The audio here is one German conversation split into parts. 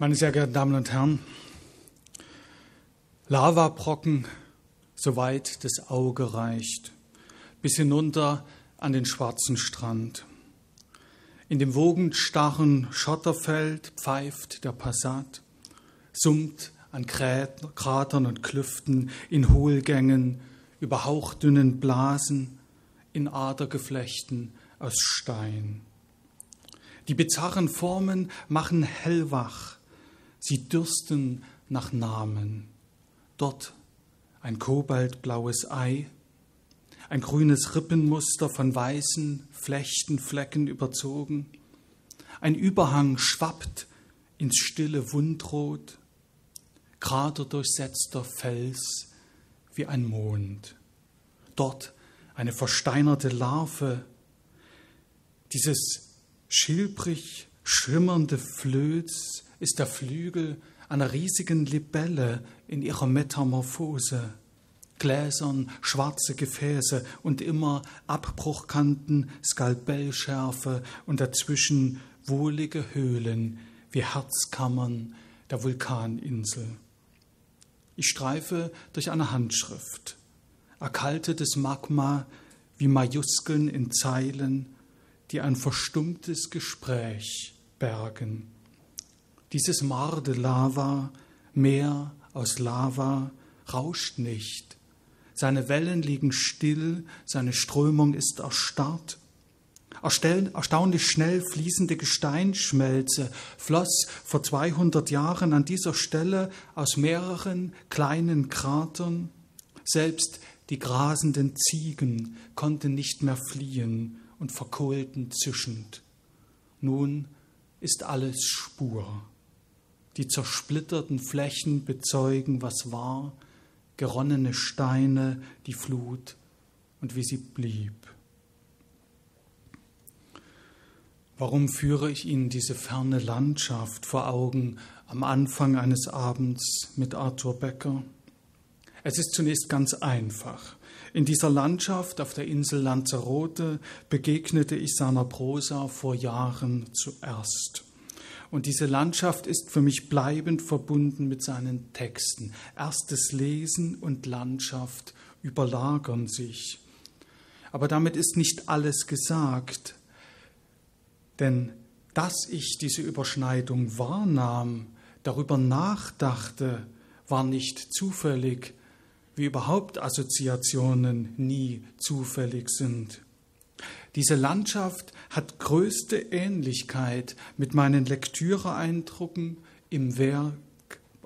Meine sehr geehrten Damen und Herren, Lavabrocken, soweit das Auge reicht, bis hinunter an den schwarzen Strand. In dem wogenstarren Schotterfeld pfeift der Passat, summt an Kratern und Klüften, in Hohlgängen, über hauchdünnen Blasen, in Adergeflechten aus Stein. Die bizarren Formen machen hellwach, sie dürsten nach Namen. Dort ein kobaltblaues Ei, ein grünes Rippenmuster von weißen Flechtenflecken überzogen, ein Überhang schwappt ins stille Wundrot, kraterdurchsetzter Fels wie ein Mond. Dort eine versteinerte Larve, dieses schilbrig schimmernde Flöz ist der Flügel einer riesigen Libelle in ihrer Metamorphose. Gläsern, schwarze Gefäße und immer Abbruchkanten, Skalpellschärfe und dazwischen wohlige Höhlen wie Herzkammern der Vulkaninsel. Ich streife durch eine Handschrift. Erkaltetes Magma wie Majuskeln in Zeilen, die ein verstummtes Gespräch bergen. Dieses Mar de Lava, Meer aus Lava, rauscht nicht. Seine Wellen liegen still, seine Strömung ist erstarrt. Erstaunlich schnell fließende Gesteinsschmelze floss vor 200 Jahren an dieser Stelle aus mehreren kleinen Kratern. Selbst die grasenden Ziegen konnten nicht mehr fliehen und verkohlten zischend. Nun ist alles Spur. Die zersplitterten Flächen bezeugen, was war, geronnene Steine, die Flut und wie sie blieb. Warum führe ich Ihnen diese ferne Landschaft vor Augen am Anfang eines Abends mit Arthur Becker? Es ist zunächst ganz einfach. In dieser Landschaft auf der Insel Lanzarote begegnete ich seiner Prosa vor Jahren zuerst. Und diese Landschaft ist für mich bleibend verbunden mit seinen Texten. Erstes Lesen und Landschaft überlagern sich. Aber damit ist nicht alles gesagt. Denn dass ich diese Überschneidung wahrnahm, darüber nachdachte, war nicht zufällig, wie überhaupt Assoziationen nie zufällig sind. Diese Landschaft hat größte Ähnlichkeit mit meinen Lektüreeindrücken im Werk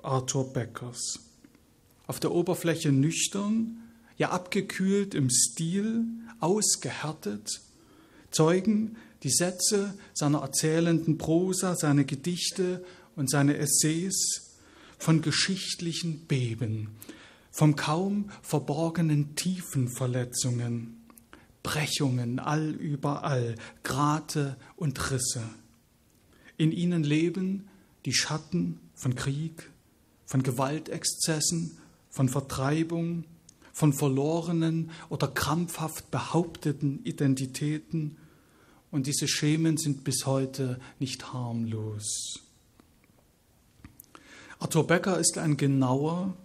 Arthur Beckers. Auf der Oberfläche nüchtern, ja abgekühlt im Stil, ausgehärtet, zeugen die Sätze seiner erzählenden Prosa, seine Gedichte und seine Essays von geschichtlichen Beben, vom kaum verborgenen Tiefenverletzungen, Brechungen allüberall, Grate und Risse. In ihnen leben die Schatten von Krieg, von Gewaltexzessen, von Vertreibung, von verlorenen oder krampfhaft behaupteten Identitäten, und diese Schemen sind bis heute nicht harmlos. Arthur Becker ist ein genauer,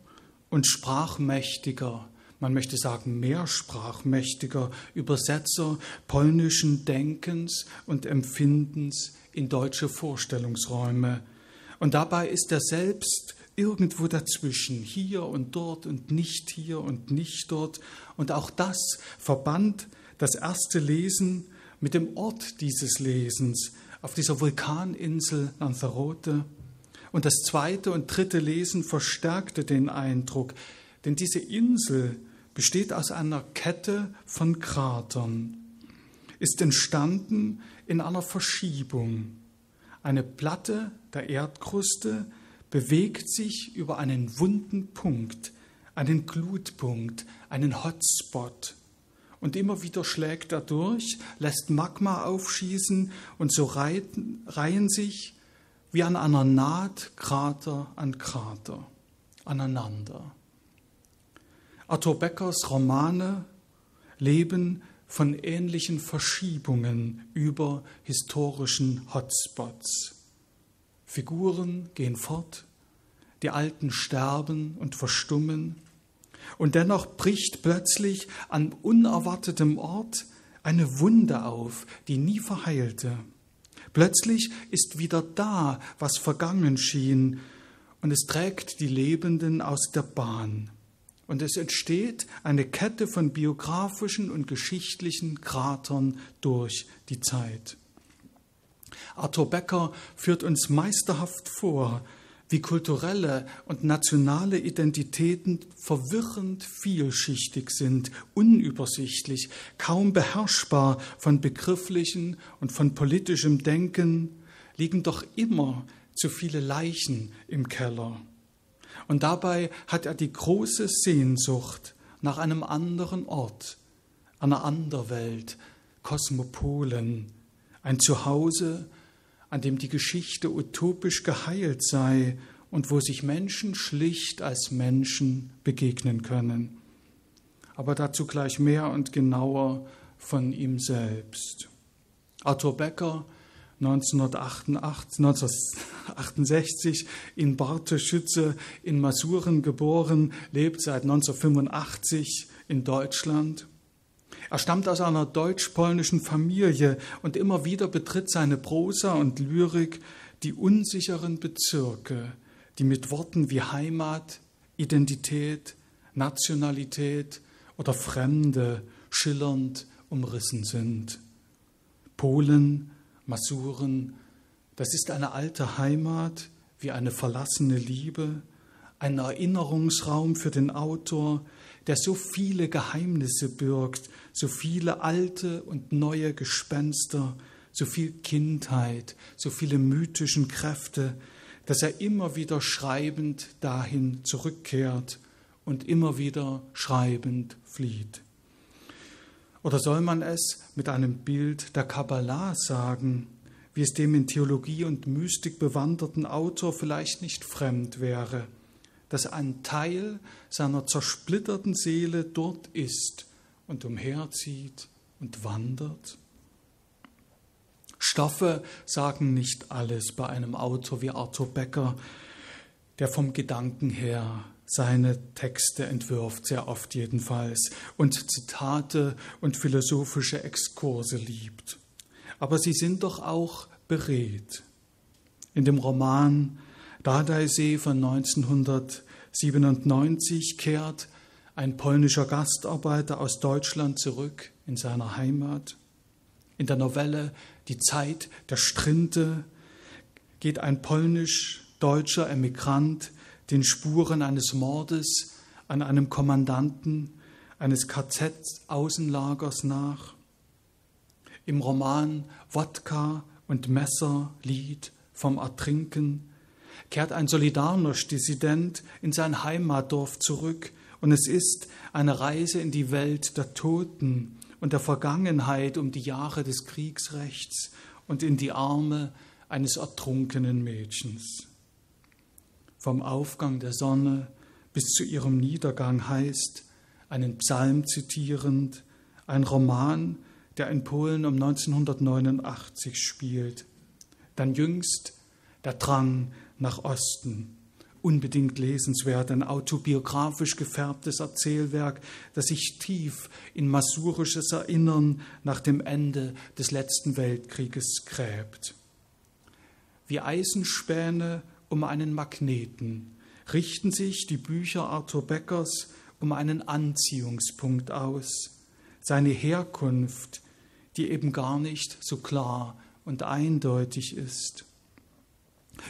und sprachmächtiger, man möchte sagen mehrsprachmächtiger Übersetzer polnischen Denkens und Empfindens in deutsche Vorstellungsräume. Und dabei ist er selbst irgendwo dazwischen, hier und dort und nicht hier und nicht dort. Und auch das verband das erste Lesen mit dem Ort dieses Lesens auf dieser Vulkaninsel Lanzarote. Und das zweite und dritte Lesen verstärkte den Eindruck, denn diese Insel besteht aus einer Kette von Kratern, ist entstanden in einer Verschiebung. Eine Platte der Erdkruste bewegt sich über einen wunden Punkt, einen Glutpunkt, einen Hotspot. Und immer wieder schlägt er durch, lässt Magma aufschießen und so reihen sich wie an einer Naht Krater an Krater aneinander. Arthur Beckers Romane leben von ähnlichen Verschiebungen über historischen Hotspots. Figuren gehen fort, die Alten sterben und verstummen, und dennoch bricht plötzlich an unerwartetem Ort eine Wunde auf, die nie verheilte. Plötzlich ist wieder da, was vergangen schien, und es trägt die Lebenden aus der Bahn. Und es entsteht eine Kette von biografischen und geschichtlichen Kratern durch die Zeit. Arthur Becker führt uns meisterhaft vor, wie kulturelle und nationale Identitäten verwirrend vielschichtig sind, unübersichtlich, kaum beherrschbar von begrifflichen und von politischem Denken, liegen doch immer zu viele Leichen im Keller. Und dabei hat er die große Sehnsucht nach einem anderen Ort, einer Anderwelt, Kosmopolen, ein Zuhause, an dem die Geschichte utopisch geheilt sei und wo sich Menschen schlicht als Menschen begegnen können. Aber dazu gleich mehr und genauer von ihm selbst. Arthur Becker, 1988, 1968 in Barteschütze in Masuren geboren, lebt seit 1985 in Deutschland. Er stammt aus einer deutsch-polnischen Familie und immer wieder betritt seine Prosa und Lyrik die unsicheren Bezirke, die mit Worten wie Heimat, Identität, Nationalität oder Fremde schillernd umrissen sind. Polen, Masuren, das ist eine alte Heimat wie eine verlassene Liebe, ein Erinnerungsraum für den Autor, der so viele Geheimnisse birgt, so viele alte und neue Gespenster, so viel Kindheit, so viele mythischen Kräfte, dass er immer wieder schreibend dahin zurückkehrt und immer wieder schreibend flieht. Oder soll man es mit einem Bild der Kabbalah sagen, wie es dem in Theologie und Mystik bewanderten Autor vielleicht nicht fremd wäre? dass ein Teil seiner zersplitterten Seele dort ist und umherzieht und wandert? Stoffe sagen nicht alles bei einem Autor wie Arthur Becker, der vom Gedanken her seine Texte entwirft, sehr oft jedenfalls, und Zitate und philosophische Exkurse liebt. Aber sie sind doch auch beredt. In dem Roman Dadaisee von 1997 kehrt ein polnischer Gastarbeiter aus Deutschland zurück in seine Heimat. In der Novelle Die Zeit der Strinte geht ein polnisch-deutscher Emigrant den Spuren eines Mordes an einem Kommandanten eines KZ-Außenlagers nach. Im Roman Wodka und Messer, Lied vom Ertrinken kehrt ein Solidarność-Dissident in sein Heimatdorf zurück und es ist eine Reise in die Welt der Toten und der Vergangenheit um die Jahre des Kriegsrechts und in die Arme eines ertrunkenen Mädchens. Vom Aufgang der Sonne bis zu ihrem Niedergang heißt, einen Psalm zitierend, ein Roman, der in Polen um 1989 spielt. Dann jüngst der Drang nach Osten. Unbedingt lesenswert, ein autobiografisch gefärbtes Erzählwerk, das sich tief in masurisches Erinnern nach dem Ende des letzten Weltkrieges gräbt. Wie Eisenspäne um einen Magneten richten sich die Bücher Arthur Beckers um einen Anziehungspunkt aus, seine Herkunft, die eben gar nicht so klar und eindeutig ist.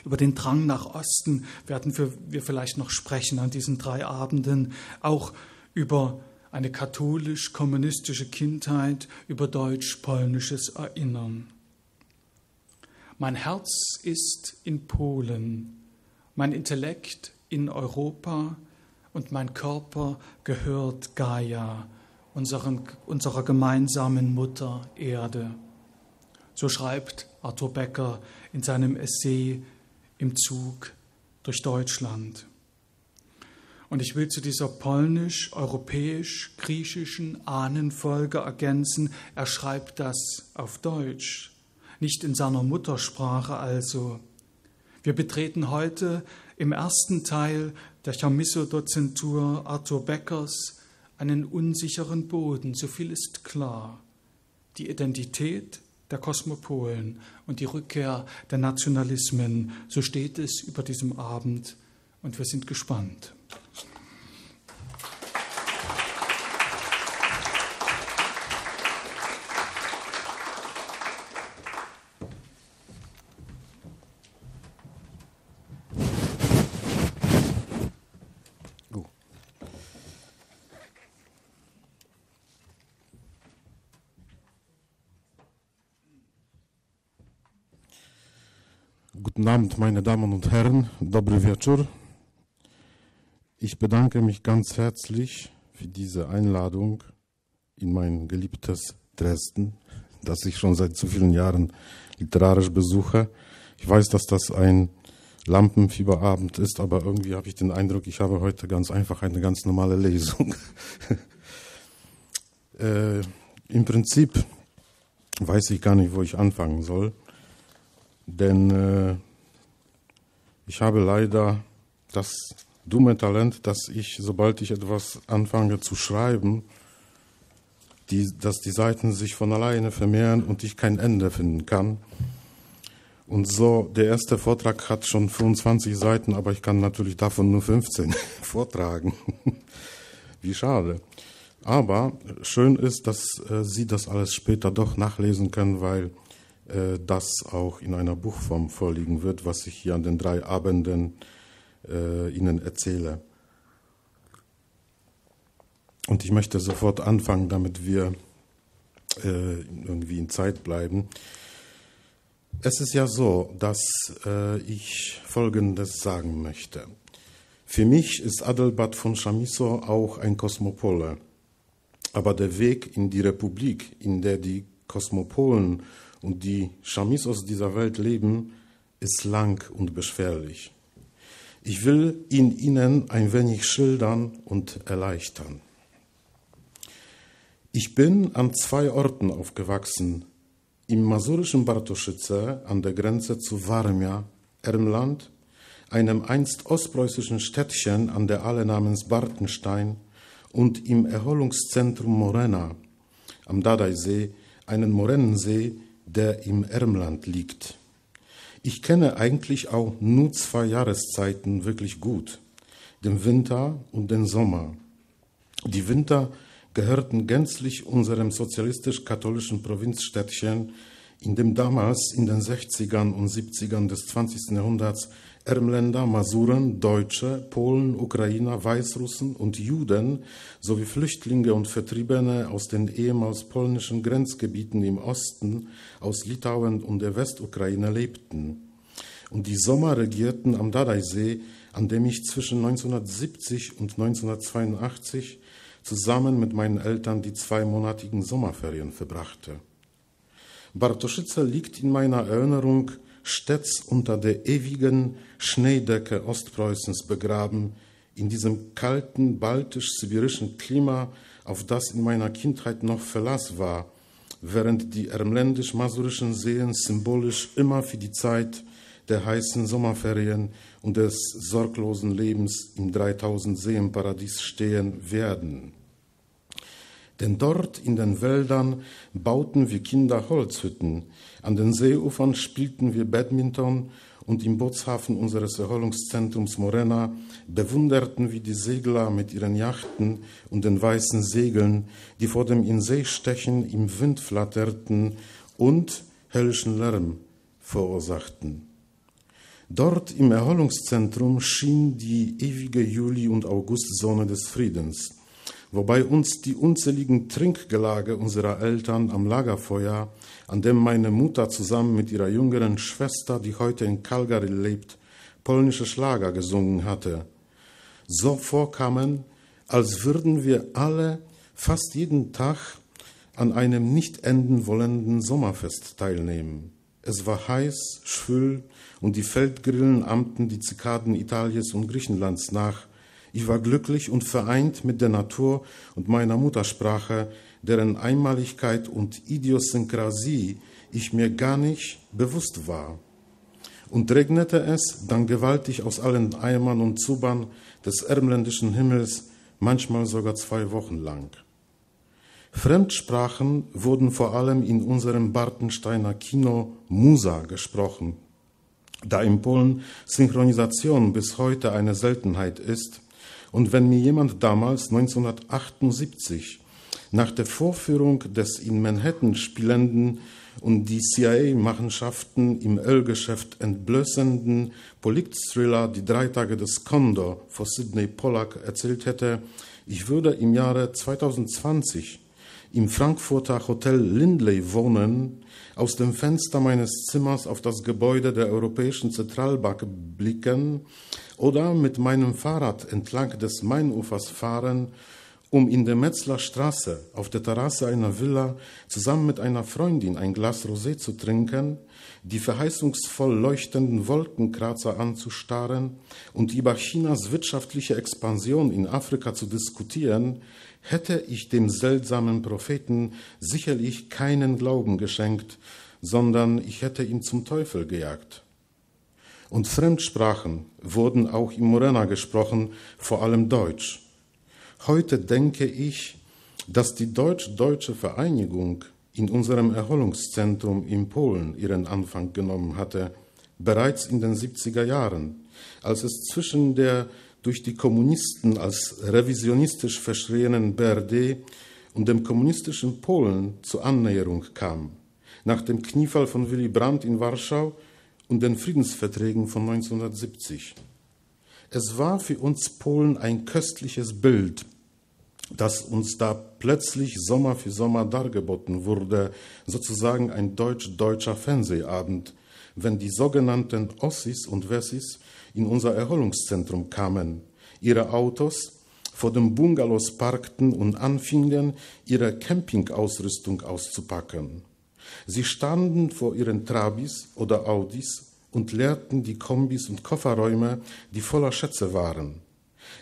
Über den Drang nach Osten werden wir vielleicht noch sprechen an diesen drei Abenden, auch über eine katholisch-kommunistische Kindheit, über deutsch-polnisches Erinnern. Mein Herz ist in Polen, mein Intellekt in Europa und mein Körper gehört Gaia, unseren, unserer gemeinsamen Mutter Erde. So schreibt Arthur Becker in seinem Essay im Zug durch Deutschland. Und ich will zu dieser polnisch-europäisch-griechischen Ahnenfolge ergänzen, er schreibt das auf Deutsch, nicht in seiner Muttersprache also. Wir betreten heute im ersten Teil der Chamisso-Dozentur Arthur Beckers einen unsicheren Boden, so viel ist klar. Die Identität der Kosmopolen und die Rückkehr der Nationalismen, so steht es über diesem Abend und wir sind gespannt. Guten Abend, meine Damen und Herren. Dobry wieczór. Ich bedanke mich ganz herzlich für diese Einladung in mein geliebtes Dresden, das ich schon seit so vielen Jahren literarisch besuche. Ich weiß, dass das ein Lampenfieberabend ist, aber irgendwie habe ich den Eindruck, ich habe heute ganz einfach eine ganz normale Lesung. äh, Im Prinzip weiß ich gar nicht, wo ich anfangen soll, denn äh, ich habe leider das dumme Talent, dass ich, sobald ich etwas anfange zu schreiben, die, dass die Seiten sich von alleine vermehren und ich kein Ende finden kann. Und so, der erste Vortrag hat schon 25 Seiten, aber ich kann natürlich davon nur 15 vortragen. Wie schade. Aber schön ist, dass äh, Sie das alles später doch nachlesen können, weil äh, das auch in einer Buchform vorliegen wird, was ich hier an den drei Abenden äh, Ihnen erzähle. Und ich möchte sofort anfangen, damit wir äh, irgendwie in Zeit bleiben. Es ist ja so, dass äh, ich Folgendes sagen möchte. Für mich ist Adelbert von Chamisso auch ein Kosmopole. Aber der Weg in die Republik, in der die Kosmopolen und die Chamissos dieser Welt leben, ist lang und beschwerlich. Ich will ihn Ihnen ein wenig schildern und erleichtern. Ich bin an zwei Orten aufgewachsen. Im masurischen Bartoszyce an der Grenze zu Warmia, Ermland, einem einst ostpreußischen Städtchen an der Aale namens Bartenstein und im Erholungszentrum Morena am Dadaisee, einen Morennensee, der im Ermland liegt. Ich kenne eigentlich auch nur zwei Jahreszeiten wirklich gut, den Winter und den Sommer. Die Winter gehörten gänzlich unserem sozialistisch-katholischen Provinzstädtchen, in dem damals in den 60ern und 70ern des 20. Jahrhunderts Ermländer, Masuren, Deutsche, Polen, Ukrainer, Weißrussen und Juden sowie Flüchtlinge und Vertriebene aus den ehemals polnischen Grenzgebieten im Osten, aus Litauen und der Westukraine lebten. Und die Sommer regierten am Dadaisee, an dem ich zwischen 1970 und 1982 zusammen mit meinen Eltern die zweimonatigen Sommerferien verbrachte. Bartoszyce liegt in meiner Erinnerung stets unter der ewigen Schneedecke Ostpreußens begraben, in diesem kalten baltisch-sibirischen Klima, auf das in meiner Kindheit noch Verlass war, während die ermländisch-masurischen Seen symbolisch immer für die Zeit der heißen Sommerferien und des sorglosen Lebens im 3000 Seenparadies stehen werden. Denn dort in den Wäldern bauten wir Kinder Holzhütten, an den Seeufern spielten wir Badminton und im Bootshafen unseres Erholungszentrums Morena bewunderten wir die Segler mit ihren Yachten und den weißen Segeln, die vor dem in See stechen im Wind flatterten und hellischen Lärm verursachten. Dort im Erholungszentrum schien die ewige Juli- und Augustsonne des Friedens wobei uns die unzähligen Trinkgelage unserer Eltern am Lagerfeuer, an dem meine Mutter zusammen mit ihrer jüngeren Schwester, die heute in Calgary lebt, polnische Schlager gesungen hatte, so vorkamen, als würden wir alle fast jeden Tag an einem nicht enden wollenden Sommerfest teilnehmen. Es war heiß, schwül und die Feldgrillen ahmten die Zikaden Italiens und Griechenlands nach, ich war glücklich und vereint mit der Natur und meiner Muttersprache, deren Einmaligkeit und Idiosynkrasie ich mir gar nicht bewusst war. und regnete es dann gewaltig aus allen Eimern und Zubern des ermländischen Himmels, manchmal sogar zwei Wochen lang. Fremdsprachen wurden vor allem in unserem Bartensteiner Kino Musa gesprochen. Da in Polen Synchronisation bis heute eine Seltenheit ist, und wenn mir jemand damals 1978 nach der Vorführung des in Manhattan spielenden und die CIA-Machenschaften im Ölgeschäft entblößenden Politthriller Die drei Tage des Condor vor Sidney Pollack erzählt hätte, ich würde im Jahre 2020 im Frankfurter Hotel Lindley wohnen, aus dem Fenster meines Zimmers auf das Gebäude der Europäischen Zentralbank blicken oder mit meinem Fahrrad entlang des Mainufers fahren, um in der Metzler Straße auf der Terrasse einer Villa zusammen mit einer Freundin ein Glas Rosé zu trinken, die verheißungsvoll leuchtenden Wolkenkratzer anzustarren und über Chinas wirtschaftliche Expansion in Afrika zu diskutieren, hätte ich dem seltsamen Propheten sicherlich keinen Glauben geschenkt, sondern ich hätte ihn zum Teufel gejagt. Und Fremdsprachen wurden auch im Morena gesprochen, vor allem Deutsch. Heute denke ich, dass die deutsch-deutsche Vereinigung in unserem Erholungszentrum in Polen ihren Anfang genommen hatte, bereits in den 70er Jahren, als es zwischen der durch die Kommunisten als revisionistisch verschrienen BRD und dem kommunistischen Polen zur Annäherung kam, nach dem Kniefall von Willy Brandt in Warschau und den Friedensverträgen von 1970. Es war für uns Polen ein köstliches Bild, das uns da plötzlich Sommer für Sommer dargeboten wurde, sozusagen ein deutsch-deutscher Fernsehabend, wenn die sogenannten Ossis und Wessis in unser Erholungszentrum kamen, ihre Autos vor den Bungalows parkten und anfingen, ihre Campingausrüstung auszupacken. Sie standen vor ihren Trabis oder Audis und leerten die Kombis und Kofferräume, die voller Schätze waren.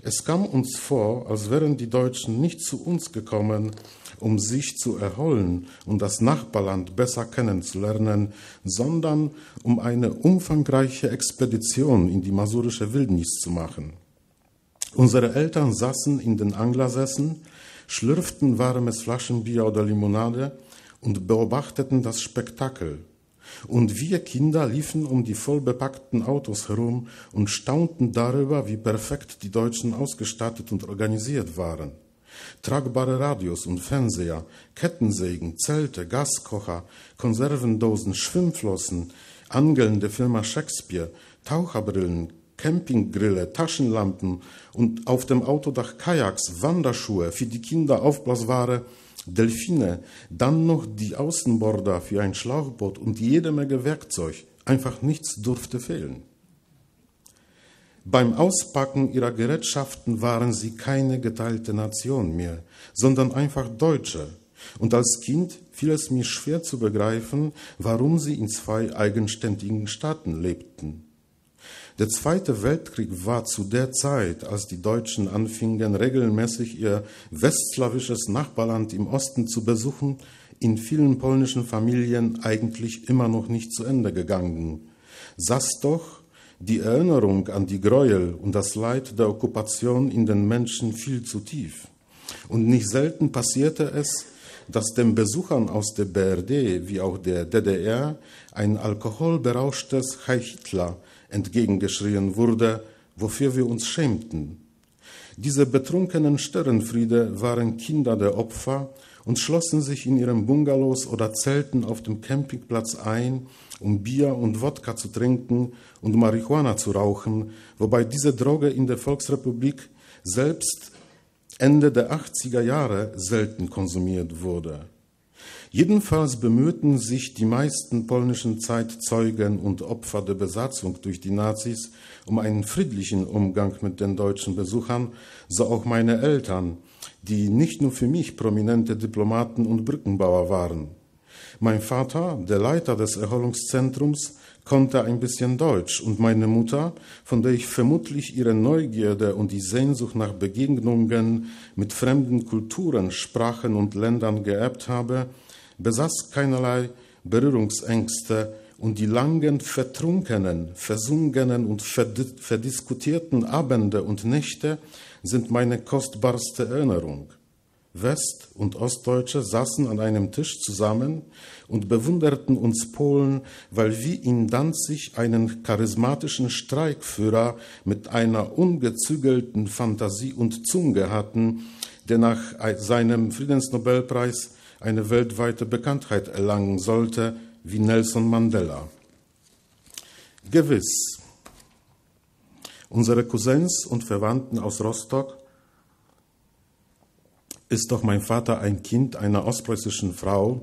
Es kam uns vor, als wären die Deutschen nicht zu uns gekommen, um sich zu erholen und das Nachbarland besser kennenzulernen, sondern um eine umfangreiche Expedition in die masurische Wildnis zu machen. Unsere Eltern saßen in den Anglersässen, schlürften warmes Flaschenbier oder Limonade und beobachteten das Spektakel. Und wir Kinder liefen um die vollbepackten Autos herum und staunten darüber, wie perfekt die Deutschen ausgestattet und organisiert waren. Tragbare Radios und Fernseher, Kettensägen, Zelte, Gaskocher, Konservendosen, Schwimmflossen, Angeln der Firma Shakespeare, Taucherbrillen, Campinggrille, Taschenlampen und auf dem Autodach Kajaks, Wanderschuhe für die Kinder Aufblasware, Delfine, dann noch die Außenborder für ein Schlauchboot und jede Menge Werkzeug. Einfach nichts durfte fehlen. Beim Auspacken ihrer Gerätschaften waren sie keine geteilte Nation mehr, sondern einfach Deutsche. Und als Kind fiel es mir schwer zu begreifen, warum sie in zwei eigenständigen Staaten lebten. Der Zweite Weltkrieg war zu der Zeit, als die Deutschen anfingen, regelmäßig ihr westslawisches Nachbarland im Osten zu besuchen, in vielen polnischen Familien eigentlich immer noch nicht zu Ende gegangen. Saß doch die Erinnerung an die Gräuel und das Leid der Okkupation in den Menschen viel zu tief. Und nicht selten passierte es, dass den Besuchern aus der BRD wie auch der DDR ein alkoholberauschtes Heil Hitler entgegengeschrien wurde, wofür wir uns schämten. Diese betrunkenen Störenfriede waren Kinder der Opfer und schlossen sich in ihren Bungalows oder Zelten auf dem Campingplatz ein, um Bier und Wodka zu trinken und Marihuana zu rauchen, wobei diese Droge in der Volksrepublik selbst Ende der 80er Jahre selten konsumiert wurde. Jedenfalls bemühten sich die meisten polnischen Zeitzeugen und Opfer der Besatzung durch die Nazis um einen friedlichen Umgang mit den deutschen Besuchern, so auch meine Eltern, die nicht nur für mich prominente Diplomaten und Brückenbauer waren. Mein Vater, der Leiter des Erholungszentrums, konnte ein bisschen Deutsch und meine Mutter, von der ich vermutlich ihre Neugierde und die Sehnsucht nach Begegnungen mit fremden Kulturen, Sprachen und Ländern geerbt habe, besaß keinerlei Berührungsängste und die langen, vertrunkenen, versungenen und verdiskutierten Abende und Nächte sind meine kostbarste Erinnerung. West- und Ostdeutsche saßen an einem Tisch zusammen und bewunderten uns Polen, weil wir in Danzig einen charismatischen Streikführer mit einer ungezügelten Fantasie und Zunge hatten, der nach seinem Friedensnobelpreis eine weltweite Bekanntheit erlangen sollte, wie Nelson Mandela. Gewiss, unsere Cousins und Verwandten aus Rostock ist doch mein Vater ein Kind einer ostpreußischen Frau,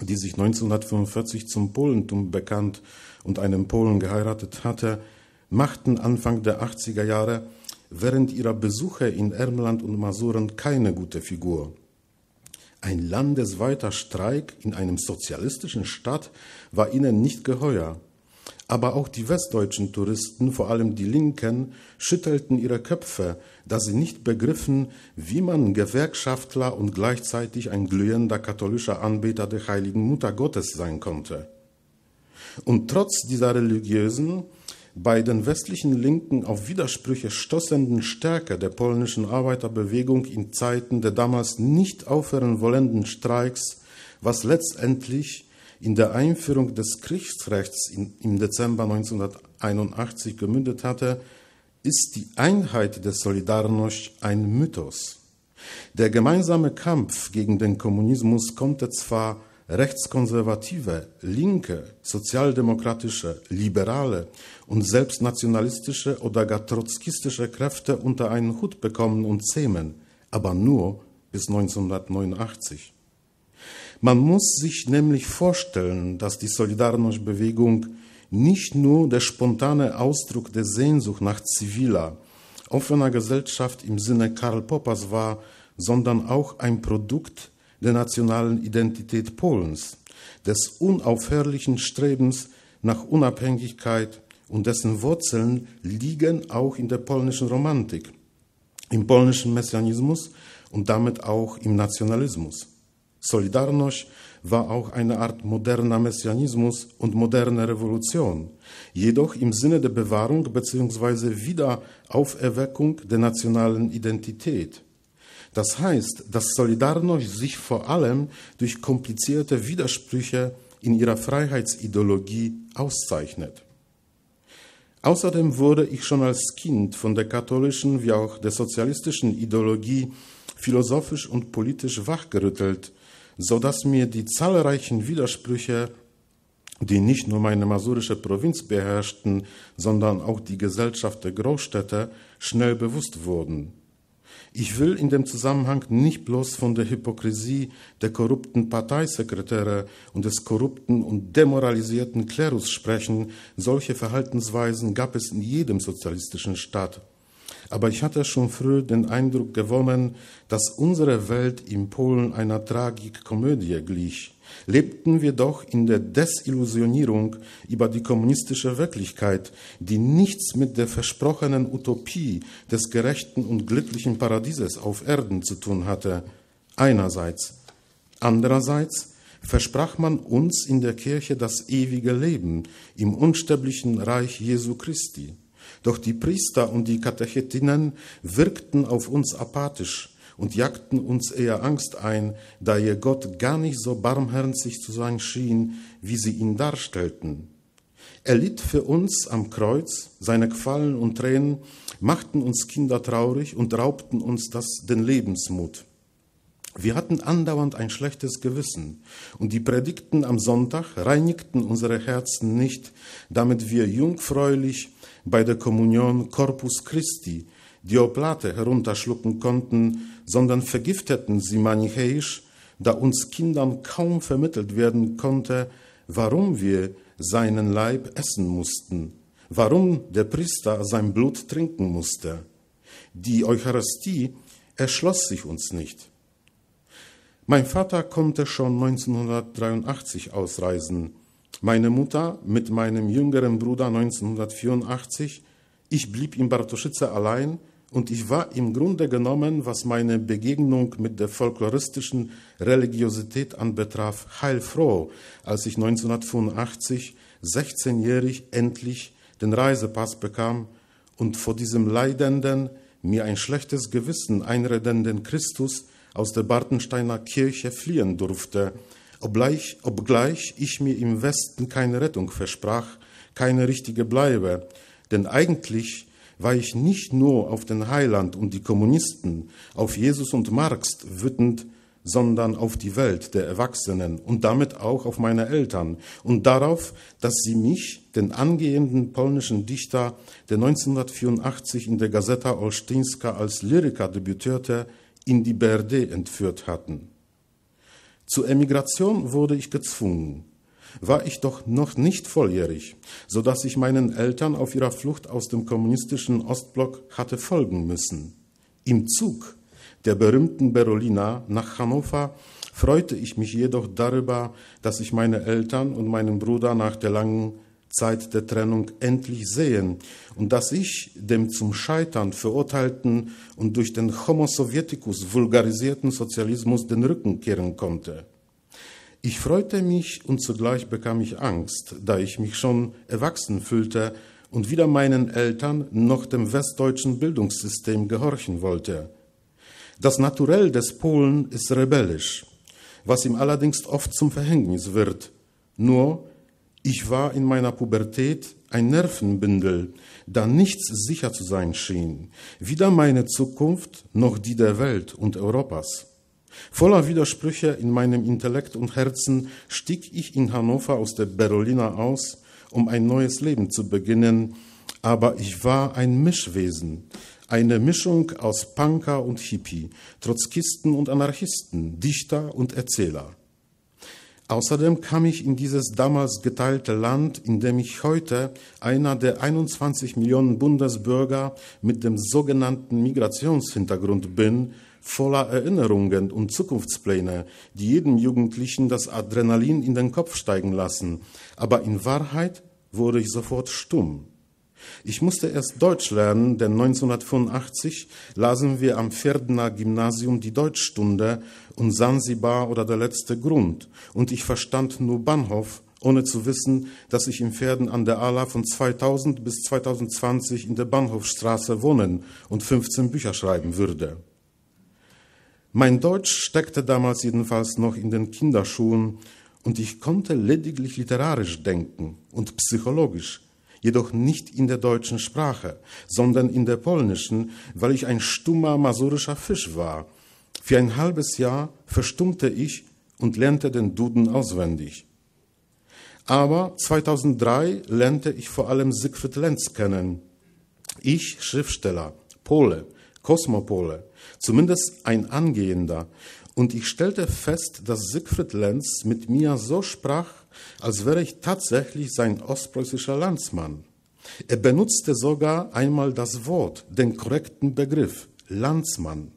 die sich 1945 zum Polentum bekannt und einen Polen geheiratet hatte, machten Anfang der 80er Jahre während ihrer Besuche in Ermland und Masuren keine gute Figur. Ein landesweiter Streik in einem sozialistischen Staat war ihnen nicht geheuer. Aber auch die westdeutschen Touristen, vor allem die Linken, schüttelten ihre Köpfe, da sie nicht begriffen, wie man Gewerkschaftler und gleichzeitig ein glühender katholischer Anbeter der heiligen Mutter Gottes sein konnte. Und trotz dieser religiösen, bei den westlichen Linken auf Widersprüche stoßenden Stärke der polnischen Arbeiterbewegung in Zeiten der damals nicht aufhören wollenden Streiks, was letztendlich in der Einführung des Kriegsrechts in, im Dezember 1981 gemündet hatte, ist die Einheit der Solidarność ein Mythos. Der gemeinsame Kampf gegen den Kommunismus konnte zwar rechtskonservative, linke, sozialdemokratische, liberale und selbst nationalistische oder gar trotzkistische Kräfte unter einen Hut bekommen und zähmen, aber nur bis 1989. Man muss sich nämlich vorstellen, dass die Solidarność-Bewegung nicht nur der spontane Ausdruck der Sehnsucht nach ziviler, offener Gesellschaft im Sinne Karl Poppers war, sondern auch ein Produkt der nationalen Identität Polens, des unaufhörlichen Strebens nach Unabhängigkeit und dessen Wurzeln liegen auch in der polnischen Romantik, im polnischen Messianismus und damit auch im Nationalismus. Solidarność war auch eine Art moderner Messianismus und moderne Revolution, jedoch im Sinne der Bewahrung bzw. Wiederauferweckung der nationalen Identität. Das heißt, dass Solidarność sich vor allem durch komplizierte Widersprüche in ihrer Freiheitsideologie auszeichnet. Außerdem wurde ich schon als Kind von der katholischen wie auch der sozialistischen Ideologie philosophisch und politisch wachgerüttelt, so dass mir die zahlreichen Widersprüche, die nicht nur meine masurische Provinz beherrschten, sondern auch die Gesellschaft der Großstädte, schnell bewusst wurden. Ich will in dem Zusammenhang nicht bloß von der Hypokrisie der korrupten Parteisekretäre und des korrupten und demoralisierten Klerus sprechen. Solche Verhaltensweisen gab es in jedem sozialistischen Staat. Aber ich hatte schon früh den Eindruck gewonnen, dass unsere Welt in Polen einer Tragikkomödie glich lebten wir doch in der Desillusionierung über die kommunistische Wirklichkeit, die nichts mit der versprochenen Utopie des gerechten und glücklichen Paradieses auf Erden zu tun hatte. Einerseits. Andererseits versprach man uns in der Kirche das ewige Leben im unsterblichen Reich Jesu Christi. Doch die Priester und die Katechetinnen wirkten auf uns apathisch und jagten uns eher Angst ein, da ihr Gott gar nicht so barmherzig zu sein schien, wie sie ihn darstellten. Er litt für uns am Kreuz, seine Qualen und Tränen machten uns Kinder traurig und raubten uns das, den Lebensmut. Wir hatten andauernd ein schlechtes Gewissen und die Predigten am Sonntag reinigten unsere Herzen nicht, damit wir jungfräulich bei der Kommunion Corpus Christi die Oblate herunterschlucken konnten, sondern vergifteten sie manichäisch, da uns Kindern kaum vermittelt werden konnte, warum wir seinen Leib essen mussten, warum der Priester sein Blut trinken musste. Die Eucharistie erschloss sich uns nicht. Mein Vater konnte schon 1983 ausreisen, meine Mutter mit meinem jüngeren Bruder 1984, ich blieb in Bartoszyce allein und ich war im Grunde genommen, was meine Begegnung mit der folkloristischen Religiosität anbetraf, heilfroh, als ich 1985 16-jährig endlich den Reisepass bekam und vor diesem leidenden, mir ein schlechtes Gewissen einredenden Christus aus der Bartensteiner Kirche fliehen durfte, obgleich, obgleich ich mir im Westen keine Rettung versprach, keine richtige Bleibe, denn eigentlich war ich nicht nur auf den Heiland und die Kommunisten, auf Jesus und Marx wütend, sondern auf die Welt der Erwachsenen und damit auch auf meine Eltern und darauf, dass sie mich, den angehenden polnischen Dichter, der 1984 in der Gazeta Olsztyńska als Lyriker debütierte, in die BRD entführt hatten. Zur Emigration wurde ich gezwungen. War ich doch noch nicht volljährig, so dass ich meinen Eltern auf ihrer Flucht aus dem kommunistischen Ostblock hatte folgen müssen. Im Zug der berühmten Berolina nach Hannover freute ich mich jedoch darüber, dass ich meine Eltern und meinen Bruder nach der langen Zeit der Trennung endlich sehen und dass ich dem zum Scheitern verurteilten und durch den Homo Sovieticus vulgarisierten Sozialismus den Rücken kehren konnte. Ich freute mich und zugleich bekam ich Angst, da ich mich schon erwachsen fühlte und weder meinen Eltern noch dem westdeutschen Bildungssystem gehorchen wollte. Das Naturell des Polen ist rebellisch, was ihm allerdings oft zum Verhängnis wird. Nur, ich war in meiner Pubertät ein Nervenbündel, da nichts sicher zu sein schien, weder meine Zukunft noch die der Welt und Europas. Voller Widersprüche in meinem Intellekt und Herzen stieg ich in Hannover aus der Berolina aus, um ein neues Leben zu beginnen, aber ich war ein Mischwesen, eine Mischung aus Punker und Hippie, Trotzkisten und Anarchisten, Dichter und Erzähler. Außerdem kam ich in dieses damals geteilte Land, in dem ich heute einer der 21 Millionen Bundesbürger mit dem sogenannten Migrationshintergrund bin, voller Erinnerungen und Zukunftspläne, die jedem Jugendlichen das Adrenalin in den Kopf steigen lassen. Aber in Wahrheit wurde ich sofort stumm. Ich musste erst Deutsch lernen, denn 1985 lasen wir am Pferdener Gymnasium die Deutschstunde und Sansibar oder der letzte Grund. Und ich verstand nur Bahnhof, ohne zu wissen, dass ich im Pferden an der Ala von 2000 bis 2020 in der Bahnhofstraße wohnen und 15 Bücher schreiben würde. Mein Deutsch steckte damals jedenfalls noch in den Kinderschuhen und ich konnte lediglich literarisch denken und psychologisch, jedoch nicht in der deutschen Sprache, sondern in der polnischen, weil ich ein stummer masurischer Fisch war. Für ein halbes Jahr verstummte ich und lernte den Duden auswendig. Aber 2003 lernte ich vor allem Siegfried Lenz kennen. Ich, Schriftsteller, Pole, Kosmopole, zumindest ein angehender, und ich stellte fest, dass Siegfried Lenz mit mir so sprach, als wäre ich tatsächlich sein ostpreußischer Landsmann. Er benutzte sogar einmal das Wort, den korrekten Begriff, Landsmann.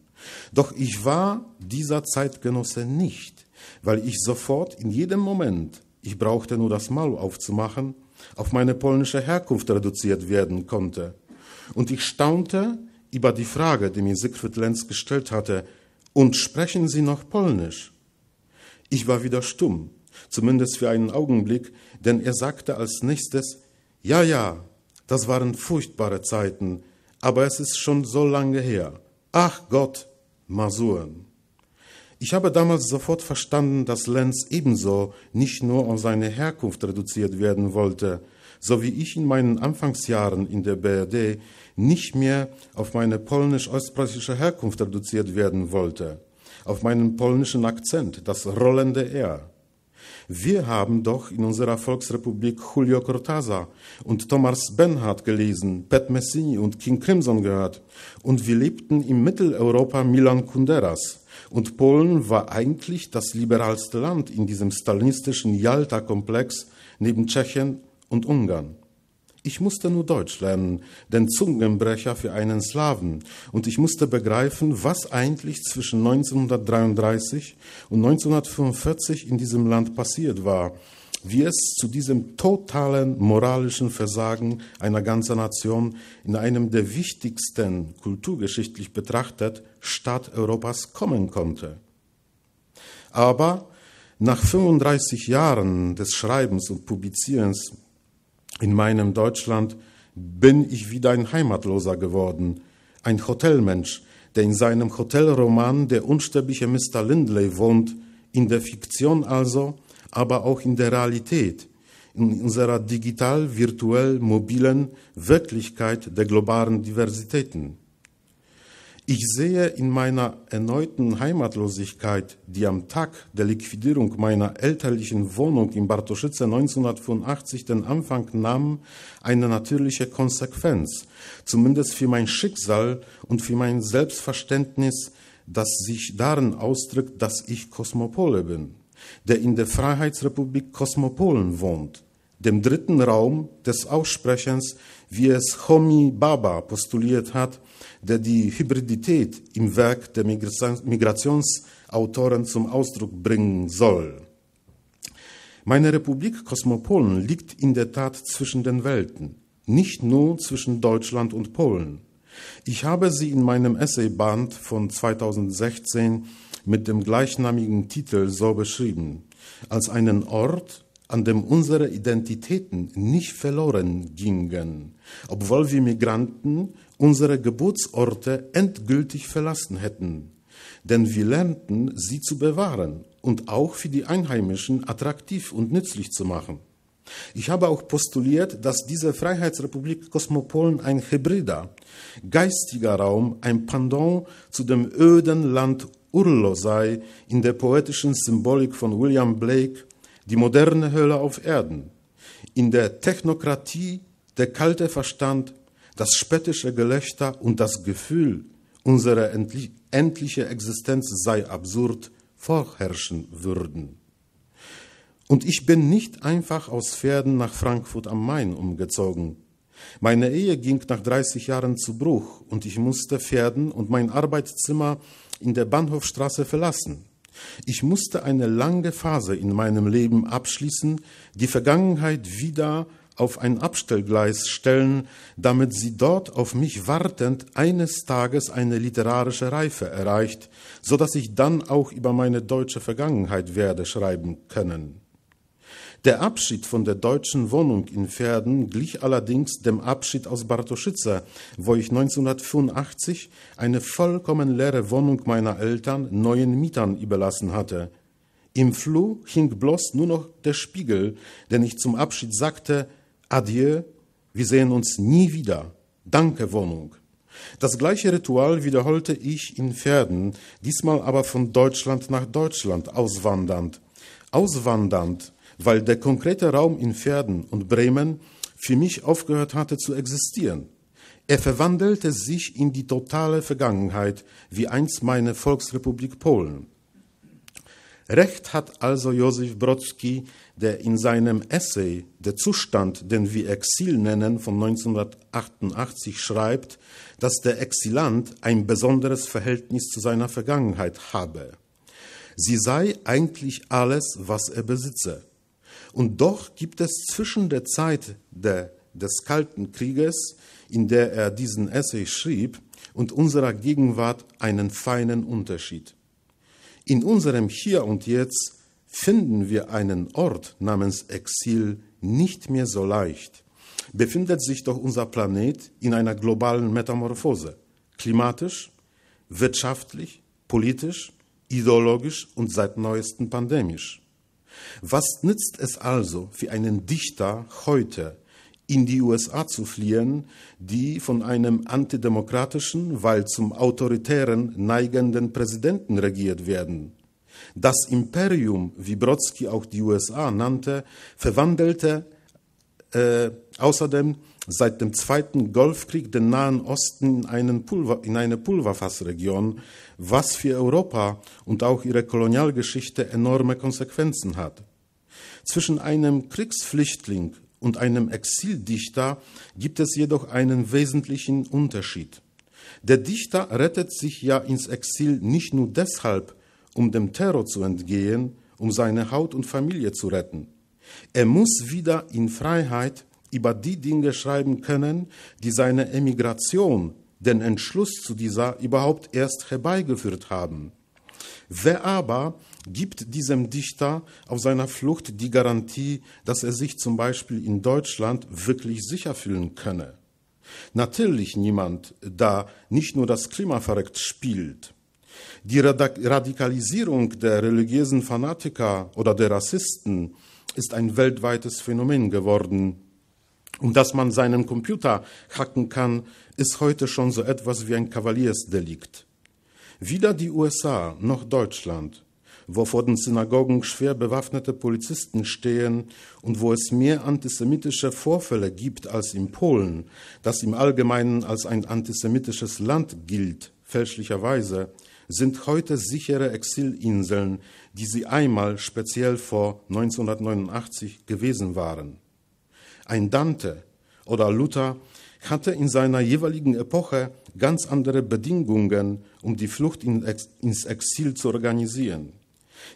Doch ich war dieser Zeitgenosse nicht, weil ich sofort in jedem Moment, ich brauchte nur das Maul aufzumachen, auf meine polnische Herkunft reduziert werden konnte. Und ich staunte über die Frage, die mir Siegfried Lenz gestellt hatte, und sprechen Sie noch Polnisch? Ich war wieder stumm zumindest für einen Augenblick, denn er sagte als nächstes, ja, ja, das waren furchtbare Zeiten, aber es ist schon so lange her. Ach Gott, Masuren. Ich habe damals sofort verstanden, dass Lenz ebenso nicht nur auf seine Herkunft reduziert werden wollte, so wie ich in meinen Anfangsjahren in der BRD nicht mehr auf meine polnisch-ostpreußische Herkunft reduziert werden wollte, auf meinen polnischen Akzent, das rollende R. Wir haben doch in unserer Volksrepublik Julio Cortázar und Thomas Benhart gelesen, Pat Messini und King Crimson gehört. Und wir lebten im Mitteleuropa Milan Kunderas. Und Polen war eigentlich das liberalste Land in diesem stalinistischen Jalta-Komplex neben Tschechien und Ungarn. Ich musste nur Deutsch lernen, den Zungenbrecher für einen Slawen, und ich musste begreifen, was eigentlich zwischen 1933 und 1945 in diesem Land passiert war, wie es zu diesem totalen moralischen Versagen einer ganzen Nation in einem der wichtigsten, kulturgeschichtlich betrachtet, Stadt Europas kommen konnte. Aber nach 35 Jahren des Schreibens und Publizierens In meinem Deutschland bin ich wieder ein Heimatloser geworden, ein Hotelmensch, der in seinem Hotelroman Der unsterbliche Mr. Lindley wohnt, in der Fiktion also, aber auch in der Realität, in unserer digital, virtuell, mobilen Wirklichkeit der globalen Diversitäten. Ich sehe in meiner erneuten Heimatlosigkeit, die am Tag der Liquidierung meiner elterlichen Wohnung in Bartoszyce 1985 den Anfang nahm, eine natürliche Konsequenz, zumindest für mein Schicksal und für mein Selbstverständnis, das sich darin ausdrückt, dass ich Kosmopole bin, der in der Freiheitsrepublik Kosmopolen wohnt, dem dritten Raum des Aussprechens, wie es Homi Baba postuliert hat, der die Hybridität im Werk der Migrationsautoren zum Ausdruck bringen soll. Meine Republik Kosmopolen liegt in der Tat zwischen den Welten, nicht nur zwischen Deutschland und Polen. Ich habe sie in meinem Essayband von 2016 mit dem gleichnamigen Titel so beschrieben, als einen Ort, an dem unsere Identitäten nicht verloren gingen, obwohl wir Migranten unsere Geburtsorte endgültig verlassen hätten. Denn wir lernten, sie zu bewahren und auch für die Einheimischen attraktiv und nützlich zu machen. Ich habe auch postuliert, dass diese Freiheitsrepublik Kosmopolen ein hybrider, geistiger Raum, ein Pendant zu dem öden Land Urlo sei, in der poetischen Symbolik von William Blake, die moderne Hölle auf Erden. In der Technokratie der kalte Verstand das spöttische Gelächter und das Gefühl, unsere endliche Existenz sei absurd, vorherrschen würden. Und ich bin nicht einfach aus Pferden nach Frankfurt am Main umgezogen. Meine Ehe ging nach 30 Jahren zu Bruch und ich musste Pferden und mein Arbeitszimmer in der Bahnhofstraße verlassen. Ich musste eine lange Phase in meinem Leben abschließen, die Vergangenheit wieder auf ein Abstellgleis stellen, damit sie dort auf mich wartend eines Tages eine literarische Reife erreicht, so dass ich dann auch über meine deutsche Vergangenheit werde schreiben können. Der Abschied von der deutschen Wohnung in Pferden glich allerdings dem Abschied aus Bartoszyce, wo ich 1985 eine vollkommen leere Wohnung meiner Eltern neuen Mietern überlassen hatte. Im Flur hing bloß nur noch der Spiegel, den ich zum Abschied sagte, Adieu, wir sehen uns nie wieder. Danke, Wohnung. Das gleiche Ritual wiederholte ich in Pferden, diesmal aber von Deutschland nach Deutschland auswandernd. Auswandernd, weil der konkrete Raum in Pferden und Bremen für mich aufgehört hatte zu existieren. Er verwandelte sich in die totale Vergangenheit, wie einst meine Volksrepublik Polen. Recht hat also Josef Brodsky, der in seinem Essay Der Zustand, den wir Exil nennen, von 1988 schreibt, dass der Exilant ein besonderes Verhältnis zu seiner Vergangenheit habe. Sie sei eigentlich alles, was er besitze. Und doch gibt es zwischen der Zeit der, des Kalten Krieges, in der er diesen Essay schrieb, und unserer Gegenwart einen feinen Unterschied. In unserem Hier und Jetzt finden wir einen Ort namens Exil nicht mehr so leicht. Befindet sich doch unser Planet in einer globalen Metamorphose, klimatisch, wirtschaftlich, politisch, ideologisch und seit neuestem pandemisch. Was nützt es also für einen Dichter heute in die USA zu fliehen, die von einem antidemokratischen, weil zum autoritären neigenden Präsidenten regiert werden. Das Imperium, wie Brodsky auch die USA nannte, verwandelte äh, außerdem seit dem Zweiten Golfkrieg den Nahen Osten in, Pulver, in eine Pulverfassregion, was für Europa und auch ihre Kolonialgeschichte enorme Konsequenzen hat. Zwischen einem Kriegsflüchtling und einem Exildichter gibt es jedoch einen wesentlichen Unterschied. Der Dichter rettet sich ja ins Exil nicht nur deshalb, um dem Terror zu entgehen, um seine Haut und Familie zu retten. Er muss wieder in Freiheit über die Dinge schreiben können, die seine Emigration, den Entschluss zu dieser überhaupt erst herbeigeführt haben. Wer aber gibt diesem Dichter auf seiner Flucht die Garantie, dass er sich zum Beispiel in Deutschland wirklich sicher fühlen könne? Natürlich niemand, da nicht nur das Klima verreckt spielt. Die Radikalisierung der religiösen Fanatiker oder der Rassisten ist ein weltweites Phänomen geworden. Und dass man seinen Computer hacken kann, ist heute schon so etwas wie ein Kavaliersdelikt. Weder die USA noch Deutschland, wo vor den Synagogen schwer bewaffnete Polizisten stehen und wo es mehr antisemitische Vorfälle gibt als in Polen, das im Allgemeinen als ein antisemitisches Land gilt, fälschlicherweise, sind heute sichere Exilinseln, die sie einmal speziell vor 1989 gewesen waren. Ein Dante oder Luther hatte in seiner jeweiligen Epoche ganz andere Bedingungen, um die Flucht ins Exil zu organisieren.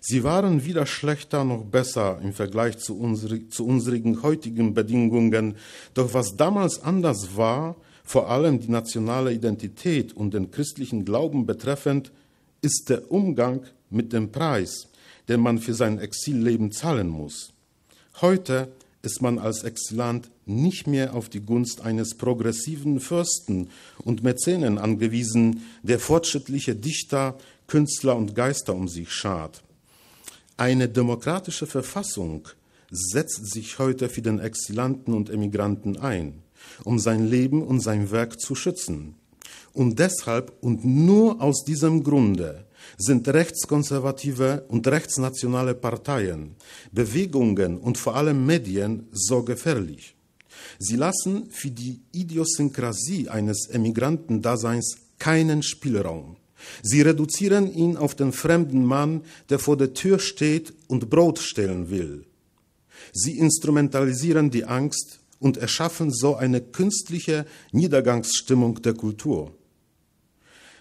Sie waren weder schlechter noch besser im Vergleich zu, unsere, zu unseren heutigen Bedingungen. Doch was damals anders war, vor allem die nationale Identität und den christlichen Glauben betreffend, ist der Umgang mit dem Preis, den man für sein Exilleben zahlen muss. Heute ist man als Exilant nicht mehr auf die Gunst eines progressiven Fürsten und Mäzenen angewiesen, der fortschrittliche Dichter, Künstler und Geister um sich schart. Eine demokratische Verfassung setzt sich heute für den Exilanten und Emigranten ein, um sein Leben und sein Werk zu schützen. Und deshalb und nur aus diesem Grunde sind rechtskonservative und rechtsnationale Parteien, Bewegungen und vor allem Medien so gefährlich. Sie lassen für die Idiosynkrasie eines Emigrantendaseins keinen Spielraum. Sie reduzieren ihn auf den fremden Mann, der vor der Tür steht und Brot stellen will. Sie instrumentalisieren die Angst und erschaffen so eine künstliche Niedergangsstimmung der Kultur.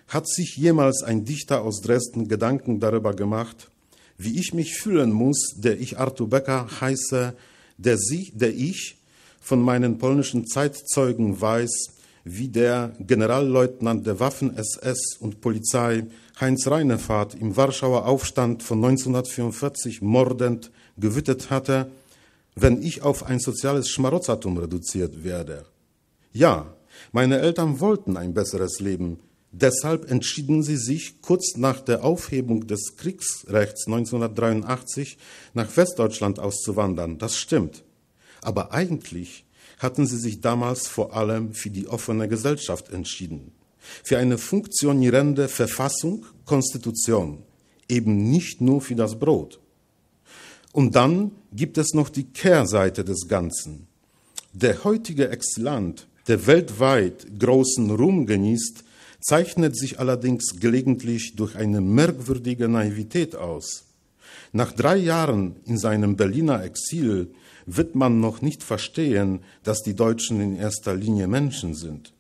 Hat sich jemals ein Dichter aus Dresden Gedanken darüber gemacht, wie ich mich fühlen muss, der ich Arthur Becker heiße, der, sie, der ich von meinen polnischen Zeitzeugen weiß, wie der Generalleutnant der Waffen-SS und Polizei Heinz Reinefahrt im Warschauer Aufstand von 1944 mordend gewittet hatte, wenn ich auf ein soziales Schmarotzertum reduziert werde. Ja, meine Eltern wollten ein besseres Leben, Deshalb entschieden sie sich kurz nach der Aufhebung des Kriegsrechts 1983 nach Westdeutschland auszuwandern. Das stimmt. Aber eigentlich hatten sie sich damals vor allem für die offene Gesellschaft entschieden. Für eine funktionierende Verfassung, Konstitution. Eben nicht nur für das Brot. Und dann gibt es noch die Kehrseite des Ganzen. Der heutige Exilant, der weltweit großen Ruhm genießt, zeichnet sich allerdings gelegentlich durch eine merkwürdige Naivität aus. Nach drei Jahren in seinem Berliner Exil wird man noch nicht verstehen, dass die Deutschen in erster Linie Menschen sind.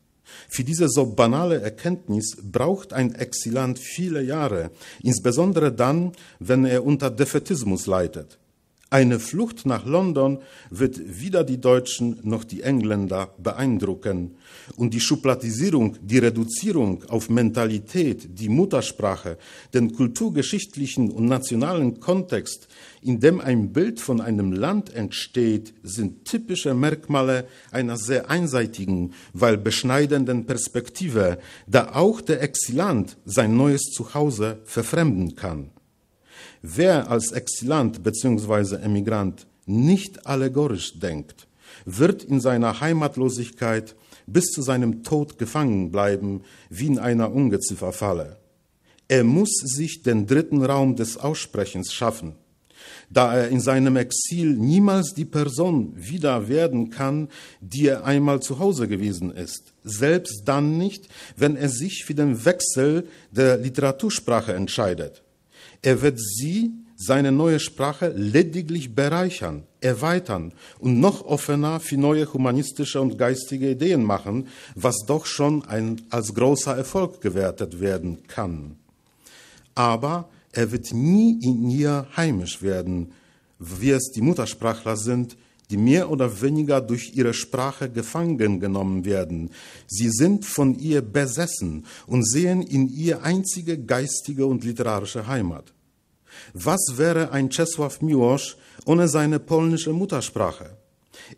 Für diese so banale Erkenntnis braucht ein Exilant viele Jahre, insbesondere dann, wenn er unter Defetismus leidet. Eine Flucht nach London wird weder die Deutschen noch die Engländer beeindrucken. Und die Schubladisierung, die Reduzierung auf Mentalität, die Muttersprache, den kulturgeschichtlichen und nationalen Kontext, in dem ein Bild von einem Land entsteht, sind typische Merkmale einer sehr einseitigen, weil beschneidenden Perspektive, da auch der Exilant sein neues Zuhause verfremden kann. Wer als Exilant bzw. Emigrant nicht allegorisch denkt, wird in seiner Heimatlosigkeit bis zu seinem Tod gefangen bleiben wie in einer Ungezieferfalle. Er muss sich den dritten Raum des Aussprechens schaffen, da er in seinem Exil niemals die Person wieder werden kann, die er einmal zu Hause gewesen ist, selbst dann nicht, wenn er sich für den Wechsel der Literatursprache entscheidet. Er wird sie, seine neue Sprache, lediglich bereichern, erweitern und noch offener für neue humanistische und geistige Ideen machen, was doch schon ein, als großer Erfolg gewertet werden kann. Aber er wird nie in ihr heimisch werden, wie es die Muttersprachler sind, die mehr oder weniger durch ihre Sprache gefangen genommen werden. Sie sind von ihr besessen und sehen in ihr einzige geistige und literarische Heimat. Was wäre ein Czesław Miłosz ohne seine polnische Muttersprache?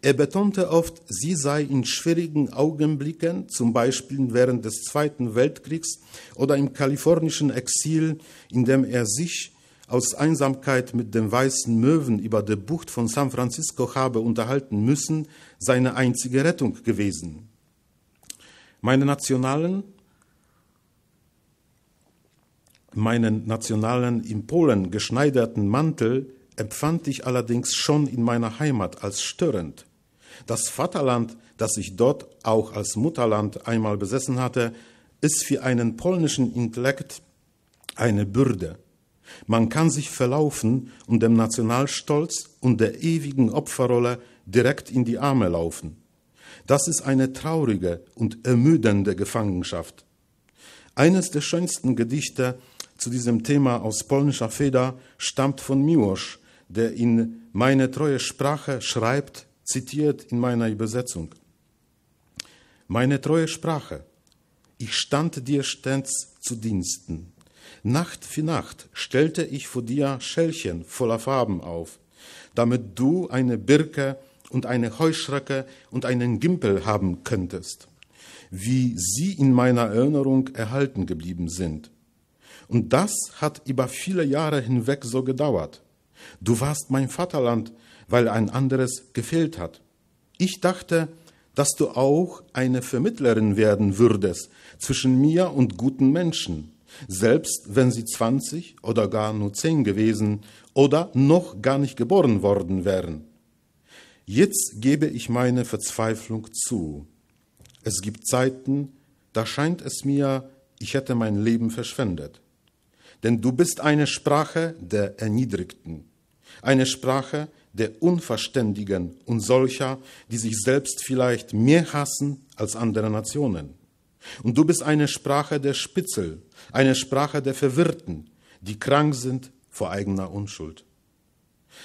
Er betonte oft, sie sei in schwierigen Augenblicken, zum Beispiel während des Zweiten Weltkriegs oder im kalifornischen Exil, in dem er sich aus Einsamkeit mit den weißen Möwen über die Bucht von San Francisco habe unterhalten müssen, seine einzige Rettung gewesen. Meine nationalen, meinen nationalen in Polen geschneiderten Mantel empfand ich allerdings schon in meiner Heimat als störend. Das Vaterland, das ich dort auch als Mutterland einmal besessen hatte, ist für einen polnischen Intellekt eine Bürde. Man kann sich verlaufen und dem Nationalstolz und der ewigen Opferrolle direkt in die Arme laufen. Das ist eine traurige und ermüdende Gefangenschaft. Eines der schönsten Gedichte zu diesem Thema aus polnischer Feder stammt von Miłosz, der in Meine treue Sprache schreibt, zitiert in meiner Übersetzung. Meine treue Sprache, ich stand dir stets zu Diensten. Nacht für Nacht stellte ich vor dir Schälchen voller Farben auf, damit du eine Birke und eine Heuschrecke und einen Gimpel haben könntest, wie sie in meiner Erinnerung erhalten geblieben sind. Und das hat über viele Jahre hinweg so gedauert. Du warst mein Vaterland, weil ein anderes gefehlt hat. Ich dachte, dass du auch eine Vermittlerin werden würdest zwischen mir und guten Menschen, selbst wenn sie 20 oder gar nur 10 gewesen oder noch gar nicht geboren worden wären. Jetzt gebe ich meine Verzweiflung zu. Es gibt Zeiten, da scheint es mir, ich hätte mein Leben verschwendet. Denn du bist eine Sprache der Erniedrigten, eine Sprache der Unverständigen und solcher, die sich selbst vielleicht mehr hassen als andere Nationen. Und du bist eine Sprache der Spitzel, eine Sprache der Verwirrten, die krank sind vor eigener Unschuld.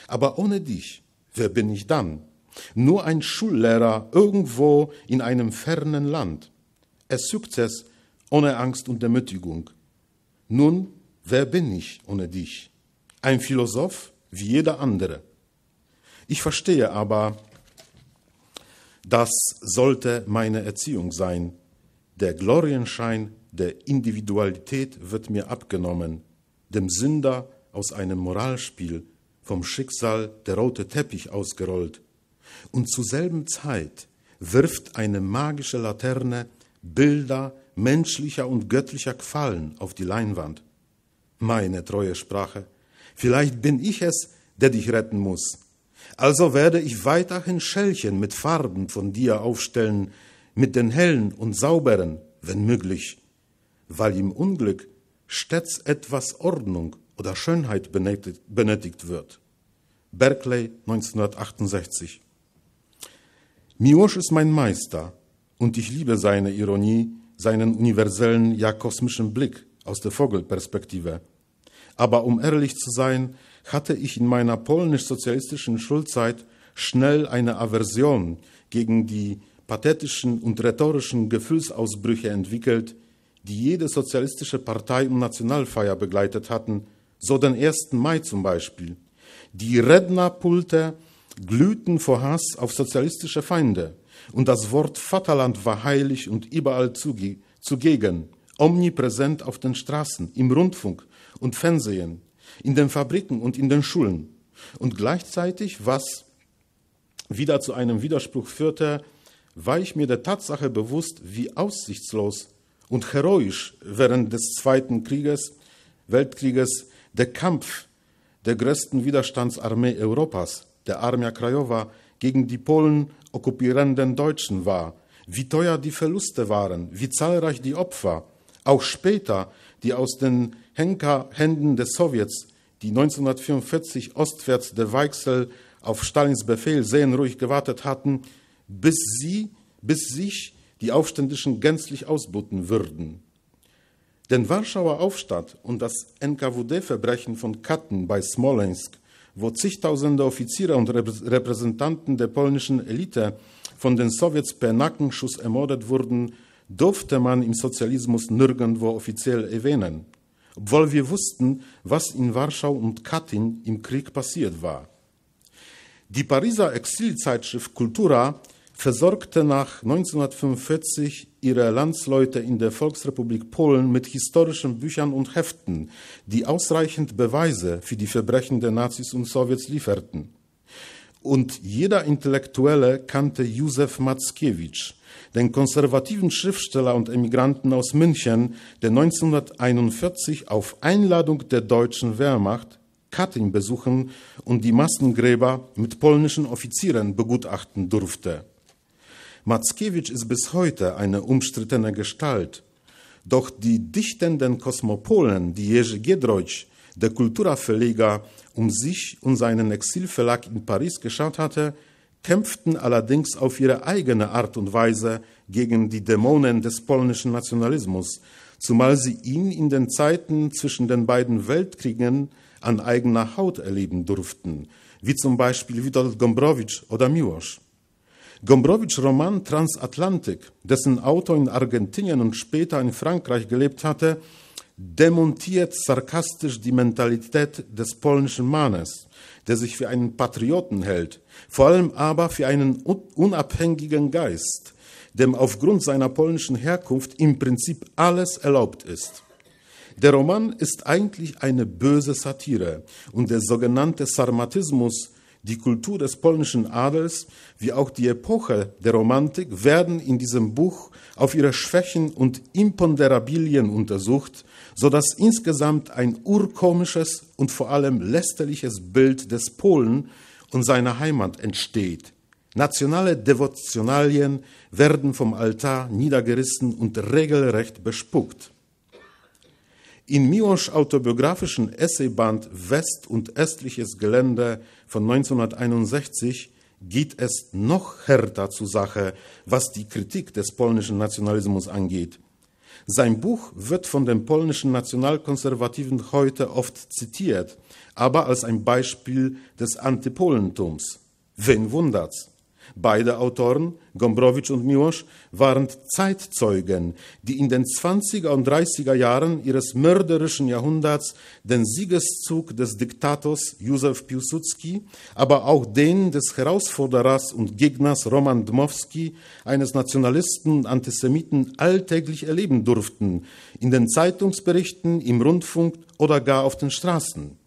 Aber ohne dich, wer bin ich dann? Nur ein Schullehrer irgendwo in einem fernen Land. Es Sukzess ohne Angst und Demütigung. Nun, wer bin ich ohne dich? Ein Philosoph wie jeder andere. Ich verstehe aber, das sollte meine Erziehung sein. Der Glorienschein der Individualität wird mir abgenommen, dem Sünder aus einem Moralspiel, vom Schicksal der rote Teppich ausgerollt. Und zur selben Zeit wirft eine magische Laterne Bilder menschlicher und göttlicher Qualen auf die Leinwand. Meine treue Sprache, vielleicht bin ich es, der dich retten muss. Also werde ich weiterhin Schälchen mit Farben von dir aufstellen, mit den hellen und sauberen, wenn möglich, weil im Unglück stets etwas Ordnung oder Schönheit benötigt wird. Berkeley 1968. Miłosz ist mein Meister und ich liebe seine Ironie, seinen universellen, ja kosmischen Blick aus der Vogelperspektive. Aber um ehrlich zu sein, hatte ich in meiner polnisch-sozialistischen Schulzeit schnell eine Aversion gegen die pathetischen und rhetorischen Gefühlsausbrüche entwickelt, die jede sozialistische Partei und Nationalfeier begleitet hatten, so den 1. Mai zum Beispiel. Die Rednerpulte glühten vor Hass auf sozialistische Feinde und das Wort Vaterland war heilig und überall zugegen, omnipräsent auf den Straßen, im Rundfunk und Fernsehen, in den Fabriken und in den Schulen. Und gleichzeitig, was wieder zu einem Widerspruch führte, war ich mir der Tatsache bewusst, wie aussichtslos und heroisch während des Zweiten Krieges, Weltkrieges der Kampf der größten Widerstandsarmee Europas, der Armia Krajowa, gegen die Polen okkupierenden Deutschen war, wie teuer die Verluste waren, wie zahlreich die Opfer, auch später die aus den Henkerhänden des Sowjets, die 1944 ostwärts der Weichsel auf Stalins Befehl sehenruhig gewartet hatten, bis sie, bis sich die Aufständischen gänzlich ausbutten würden. Den Warschauer Aufstand und das NKWD-Verbrechen von Katten bei Smolensk wo zigtausende Offiziere und Repräsentanten der polnischen Elite von den Sowjets per Nackenschuss ermordet wurden, durfte man im Sozialismus nirgendwo offiziell erwähnen, obwohl wir wussten, was in Warschau und Katyn im Krieg passiert war. Die Pariser Exilzeitschrift Kultura versorgte nach 1945 ihre Landsleute in der Volksrepublik Polen mit historischen Büchern und Heften, die ausreichend Beweise für die Verbrechen der Nazis und Sowjets lieferten. Und jeder Intellektuelle kannte Józef Mackiewicz, den konservativen Schriftsteller und Emigranten aus München, der 1941 auf Einladung der deutschen Wehrmacht Katyn besuchen und die Massengräber mit polnischen Offizieren begutachten durfte. Mackiewicz ist bis heute eine umstrittene Gestalt. Doch die dichtenden Kosmopolen, die Jerzy Giedroyć, der Kulturverleger, um sich und seinen Exilverlag in Paris geschaut hatte, kämpften allerdings auf ihre eigene Art und Weise gegen die Dämonen des polnischen Nationalismus, zumal sie ihn in den Zeiten zwischen den beiden Weltkriegen an eigener Haut erleben durften, wie zum Beispiel Witold Gombrowicz oder Miłosz. Gombrowicz Roman Transatlantik, dessen Autor in Argentinien und später in Frankreich gelebt hatte, demontiert sarkastisch die Mentalität des polnischen Mannes, der sich für einen Patrioten hält, vor allem aber für einen unabhängigen Geist, dem aufgrund seiner polnischen Herkunft im Prinzip alles erlaubt ist. Der Roman ist eigentlich eine böse Satire und der sogenannte Sarmatismus die Kultur des polnischen Adels wie auch die Epoche der Romantik werden in diesem Buch auf ihre Schwächen und Imponderabilien untersucht, so dass insgesamt ein urkomisches und vor allem lästerliches Bild des Polen und seiner Heimat entsteht. Nationale Devotionalien werden vom Altar niedergerissen und regelrecht bespuckt. In Miłosz autobiografischen Essayband West- und östliches Gelände von 1961 geht es noch härter zur Sache, was die Kritik des polnischen Nationalismus angeht. Sein Buch wird von den polnischen Nationalkonservativen heute oft zitiert, aber als ein Beispiel des Antipolentums. Wen wundert's? Beide Autoren, Gombrowicz und Miłosz, waren Zeitzeugen, die in den 20er und 30er Jahren ihres mörderischen Jahrhunderts den Siegeszug des Diktators Józef Piłsudski, aber auch den des Herausforderers und Gegners Roman Dmowski, eines Nationalisten und Antisemiten, alltäglich erleben durften, in den Zeitungsberichten, im Rundfunk oder gar auf den Straßen.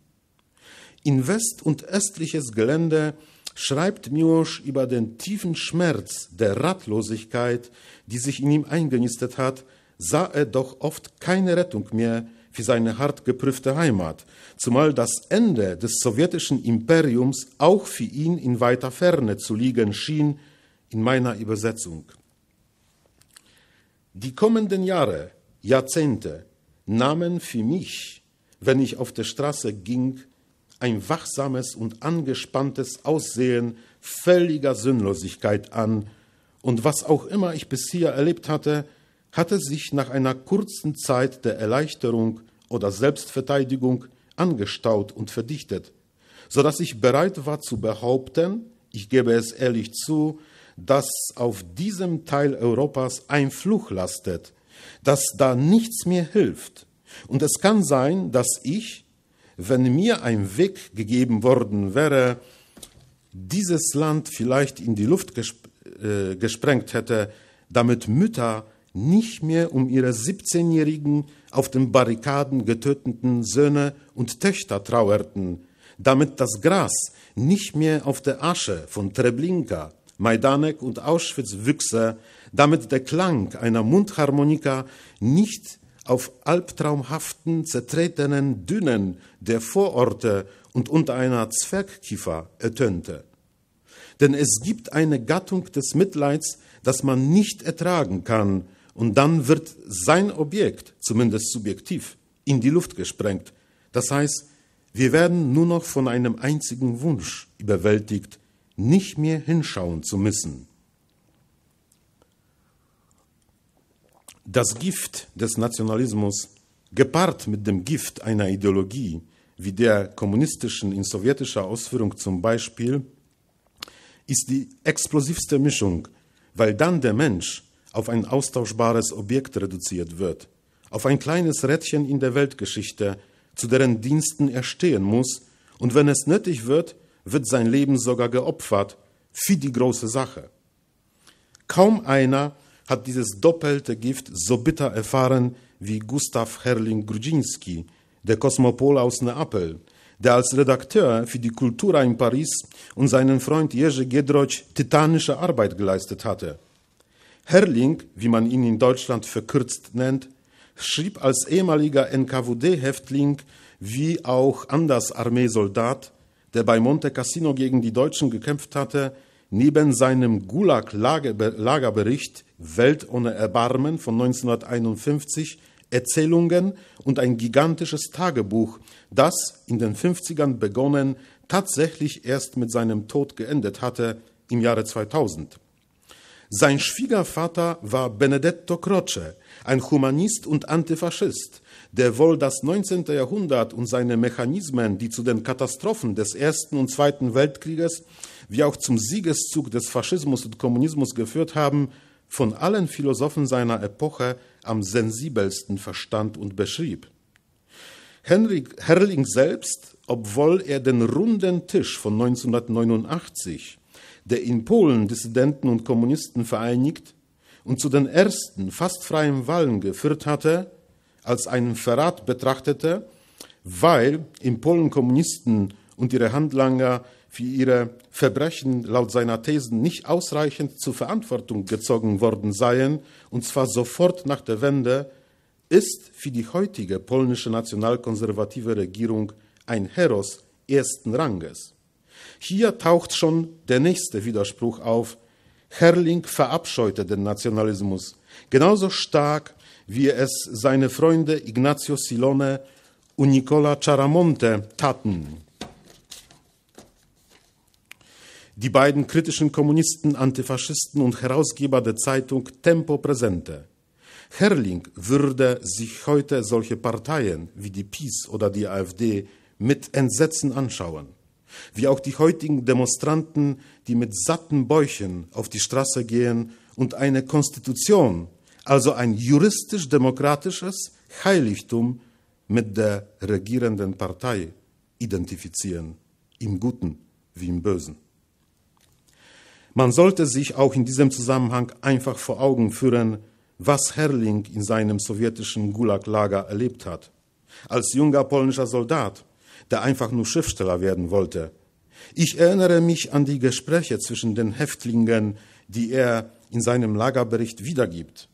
In west- und östliches Gelände schreibt Miłosz über den tiefen Schmerz der Ratlosigkeit, die sich in ihm eingenistet hat, sah er doch oft keine Rettung mehr für seine hart geprüfte Heimat, zumal das Ende des sowjetischen Imperiums auch für ihn in weiter Ferne zu liegen schien, in meiner Übersetzung. Die kommenden Jahre, Jahrzehnte nahmen für mich, wenn ich auf der Straße ging, ein wachsames und angespanntes Aussehen völliger Sinnlosigkeit an, und was auch immer ich bisher erlebt hatte, hatte sich nach einer kurzen Zeit der Erleichterung oder Selbstverteidigung angestaut und verdichtet, so dass ich bereit war zu behaupten, ich gebe es ehrlich zu, dass auf diesem Teil Europas ein Fluch lastet, dass da nichts mehr hilft. Und es kann sein, dass ich, wenn mir ein Weg gegeben worden wäre, dieses Land vielleicht in die Luft gesp äh, gesprengt hätte, damit Mütter nicht mehr um ihre 17-jährigen auf den Barrikaden getöteten Söhne und Töchter trauerten, damit das Gras nicht mehr auf der Asche von Treblinka, Majdanek und Auschwitz wüchse, damit der Klang einer Mundharmonika nicht auf albtraumhaften, zertretenen Dünen der Vororte und unter einer Zwergkiefer ertönte. Denn es gibt eine Gattung des Mitleids, das man nicht ertragen kann, und dann wird sein Objekt, zumindest subjektiv, in die Luft gesprengt. Das heißt, wir werden nur noch von einem einzigen Wunsch überwältigt, nicht mehr hinschauen zu müssen. Das Gift des Nationalismus, gepaart mit dem Gift einer Ideologie, wie der kommunistischen in sowjetischer Ausführung zum Beispiel, ist die explosivste Mischung, weil dann der Mensch auf ein austauschbares Objekt reduziert wird, auf ein kleines Rädchen in der Weltgeschichte, zu deren Diensten er stehen muss, und wenn es nötig wird, wird sein Leben sogar geopfert für die große Sache. Kaum einer hat dieses doppelte Gift so bitter erfahren wie Gustav Herrling-Grudzinski, der Kosmopol aus Neapel, der als Redakteur für die Kultura in Paris und seinen Freund Jerzy Giedroyć titanische Arbeit geleistet hatte. Herrling, wie man ihn in Deutschland verkürzt nennt, schrieb als ehemaliger NKWD-Häftling wie auch Anders Armeesoldat, der bei Monte Cassino gegen die Deutschen gekämpft hatte, neben seinem Gulag-Lagerbericht Welt ohne Erbarmen von 1951 Erzählungen und ein gigantisches Tagebuch, das in den 50ern begonnen, tatsächlich erst mit seinem Tod geendet hatte im Jahre 2000. Sein Schwiegervater war Benedetto Croce, ein Humanist und Antifaschist, der wohl das 19. Jahrhundert und seine Mechanismen, die zu den Katastrophen des Ersten und Zweiten Weltkrieges wie auch zum Siegeszug des Faschismus und Kommunismus geführt haben, von allen Philosophen seiner Epoche am sensibelsten verstand und beschrieb. Henrik Herrling selbst, obwohl er den runden Tisch von 1989, der in Polen Dissidenten und Kommunisten vereinigt und zu den ersten fast freien Wahlen geführt hatte, als einen Verrat betrachtete, weil in Polen Kommunisten und ihre Handlanger für ihre Verbrechen laut seiner Thesen nicht ausreichend zur Verantwortung gezogen worden seien, und zwar sofort nach der Wende, ist für die heutige polnische nationalkonservative Regierung ein Heros ersten Ranges. Hier taucht schon der nächste Widerspruch auf. Herrling verabscheute den Nationalismus genauso stark, wie es seine Freunde Ignazio Silone und Nicola Charamonte taten. Die beiden kritischen Kommunisten, Antifaschisten und Herausgeber der Zeitung Tempo Presente. Herrling würde sich heute solche Parteien wie die PiS oder die AfD mit Entsetzen anschauen, wie auch die heutigen Demonstranten, die mit satten Bäuchen auf die Straße gehen und eine Konstitution, also ein juristisch-demokratisches Heiligtum mit der regierenden Partei identifizieren, im Guten wie im Bösen. Man sollte sich auch in diesem Zusammenhang einfach vor Augen führen, was Herrling in seinem sowjetischen Gulag-Lager erlebt hat. Als junger polnischer Soldat, der einfach nur Schriftsteller werden wollte. Ich erinnere mich an die Gespräche zwischen den Häftlingen, die er in seinem Lagerbericht wiedergibt.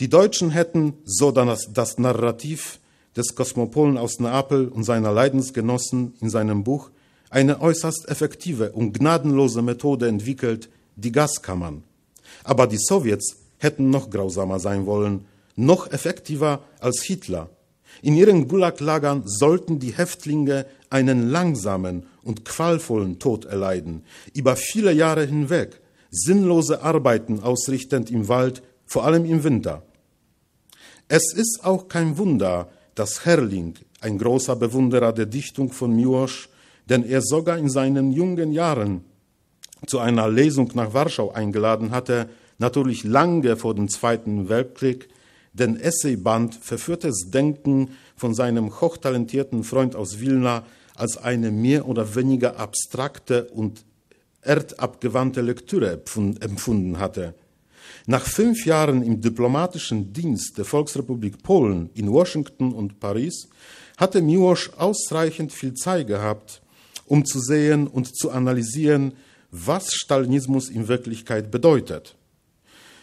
Die Deutschen hätten, so das, das Narrativ des Kosmopolen aus Neapel und seiner Leidensgenossen in seinem Buch, eine äußerst effektive und gnadenlose Methode entwickelt, die Gaskammern. Aber die Sowjets hätten noch grausamer sein wollen, noch effektiver als Hitler. In ihren Gulag-Lagern sollten die Häftlinge einen langsamen und qualvollen Tod erleiden, über viele Jahre hinweg, sinnlose Arbeiten ausrichtend im Wald, vor allem im Winter. Es ist auch kein Wunder, dass Herrling, ein großer Bewunderer der Dichtung von Miłosz, den er sogar in seinen jungen Jahren zu einer Lesung nach Warschau eingeladen hatte, natürlich lange vor dem Zweiten Weltkrieg, den Essayband Verführtes Denken von seinem hochtalentierten Freund aus Wilna als eine mehr oder weniger abstrakte und erdabgewandte Lektüre empfunden hatte. Nach fünf Jahren im diplomatischen Dienst der Volksrepublik Polen in Washington und Paris hatte Miłosz ausreichend viel Zeit gehabt, um zu sehen und zu analysieren, was Stalinismus in Wirklichkeit bedeutet.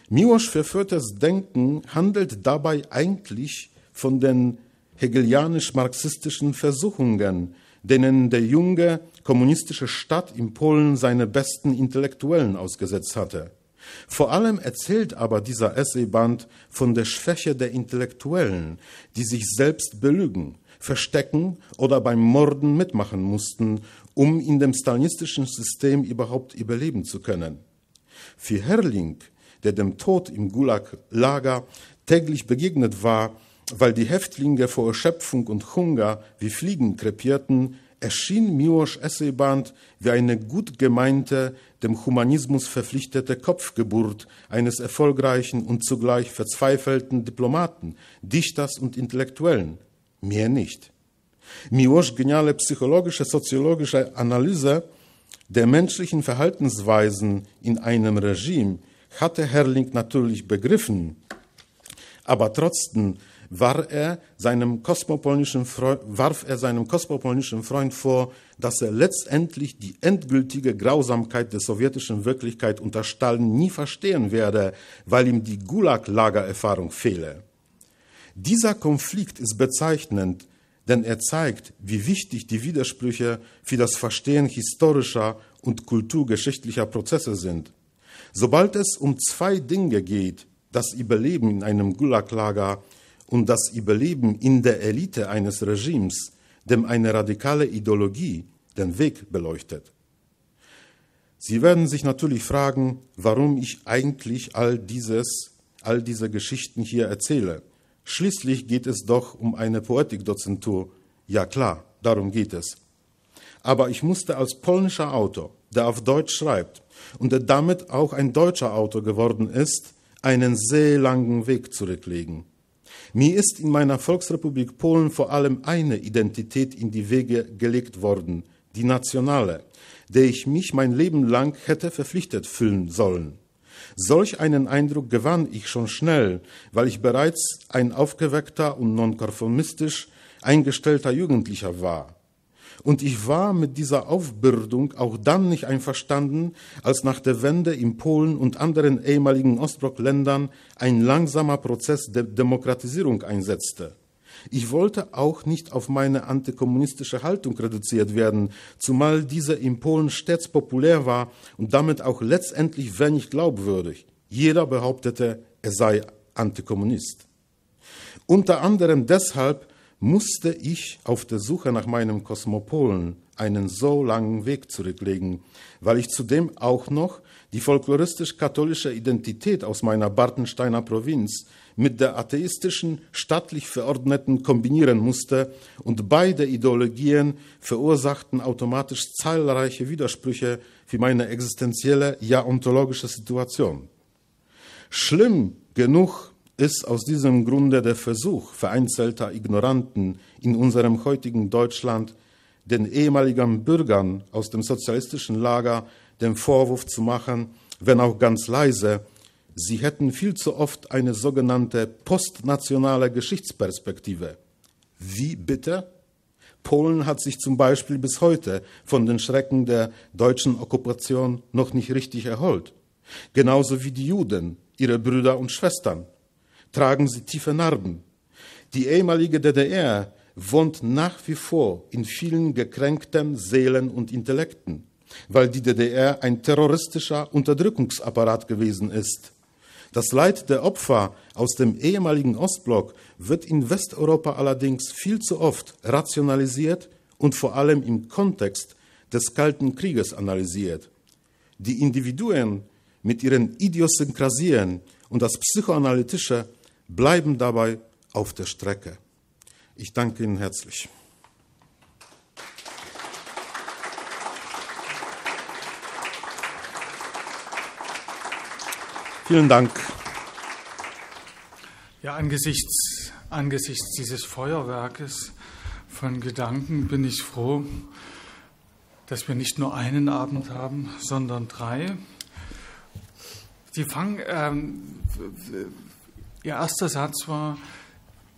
Miłosz verführtes Denken handelt dabei eigentlich von den hegelianisch-marxistischen Versuchungen, denen der junge kommunistische Staat in Polen seine besten Intellektuellen ausgesetzt hatte. Vor allem erzählt aber dieser Essayband von der Schwäche der Intellektuellen, die sich selbst belügen, verstecken oder beim Morden mitmachen mussten, um in dem stalinistischen System überhaupt überleben zu können. Für Herrling, der dem Tod im Gulag-Lager täglich begegnet war weil die Häftlinge vor Erschöpfung und Hunger wie Fliegen krepierten, erschien Miłosz Essayband wie eine gut gemeinte, dem Humanismus verpflichtete Kopfgeburt eines erfolgreichen und zugleich verzweifelten Diplomaten, Dichters und Intellektuellen. Mehr nicht. Miłosz geniale psychologische, soziologische Analyse der menschlichen Verhaltensweisen in einem Regime hatte Herrling natürlich begriffen, aber trotzdem war er seinem kosmopolitischen Freund, warf er seinem kosmopolitischen Freund vor, dass er letztendlich die endgültige Grausamkeit der sowjetischen Wirklichkeit unter Stalin nie verstehen werde, weil ihm die Gulag-Lagererfahrung fehle. Dieser Konflikt ist bezeichnend, denn er zeigt, wie wichtig die Widersprüche für das Verstehen historischer und kulturgeschichtlicher Prozesse sind. Sobald es um zwei Dinge geht, das Überleben in einem Gulaglager und das Überleben in der Elite eines Regimes, dem eine radikale Ideologie den Weg beleuchtet. Sie werden sich natürlich fragen, warum ich eigentlich all dieses, all diese Geschichten hier erzähle. Schließlich geht es doch um eine Poetikdozentur. Ja klar, darum geht es. Aber ich musste als polnischer Autor, der auf Deutsch schreibt und der damit auch ein deutscher Autor geworden ist, einen sehr langen Weg zurücklegen. Mir ist in meiner Volksrepublik Polen vor allem eine Identität in die Wege gelegt worden, die nationale, der ich mich mein Leben lang hätte verpflichtet fühlen sollen. Solch einen Eindruck gewann ich schon schnell, weil ich bereits ein aufgeweckter und nonkonformistisch eingestellter Jugendlicher war. Und ich war mit dieser Aufbürdung auch dann nicht einverstanden, als nach der Wende in Polen und anderen ehemaligen Ostblockländern ein langsamer Prozess der Demokratisierung einsetzte. Ich wollte auch nicht auf meine antikommunistische Haltung reduziert werden, zumal diese in Polen stets populär war und damit auch letztendlich wenig glaubwürdig. Jeder behauptete, er sei Antikommunist. Unter anderem deshalb musste ich auf der Suche nach meinem Kosmopolen einen so langen Weg zurücklegen, weil ich zudem auch noch die folkloristisch-katholische Identität aus meiner Bartensteiner Provinz mit der atheistischen, stattlich verordneten kombinieren musste und beide Ideologien verursachten automatisch zahlreiche Widersprüche für meine existenzielle, ja ontologische Situation. Schlimm genug ist aus diesem Grunde der Versuch vereinzelter Ignoranten in unserem heutigen Deutschland, den ehemaligen Bürgern aus dem sozialistischen Lager den Vorwurf zu machen, wenn auch ganz leise, sie hätten viel zu oft eine sogenannte postnationale Geschichtsperspektive. Wie bitte? Polen hat sich zum Beispiel bis heute von den Schrecken der deutschen Okkupation noch nicht richtig erholt. Genauso wie die Juden, ihre Brüder und Schwestern tragen sie tiefe Narben. Die ehemalige DDR wohnt nach wie vor in vielen gekränkten Seelen und Intellekten, weil die DDR ein terroristischer Unterdrückungsapparat gewesen ist. Das Leid der Opfer aus dem ehemaligen Ostblock wird in Westeuropa allerdings viel zu oft rationalisiert und vor allem im Kontext des Kalten Krieges analysiert. Die Individuen mit ihren Idiosynkrasien und das Psychoanalytische bleiben dabei auf der Strecke. Ich danke Ihnen herzlich. Vielen Dank. Ja, angesichts, angesichts dieses Feuerwerkes von Gedanken bin ich froh, dass wir nicht nur einen Abend haben, sondern drei. Die fangen, ähm, Ihr erster Satz war,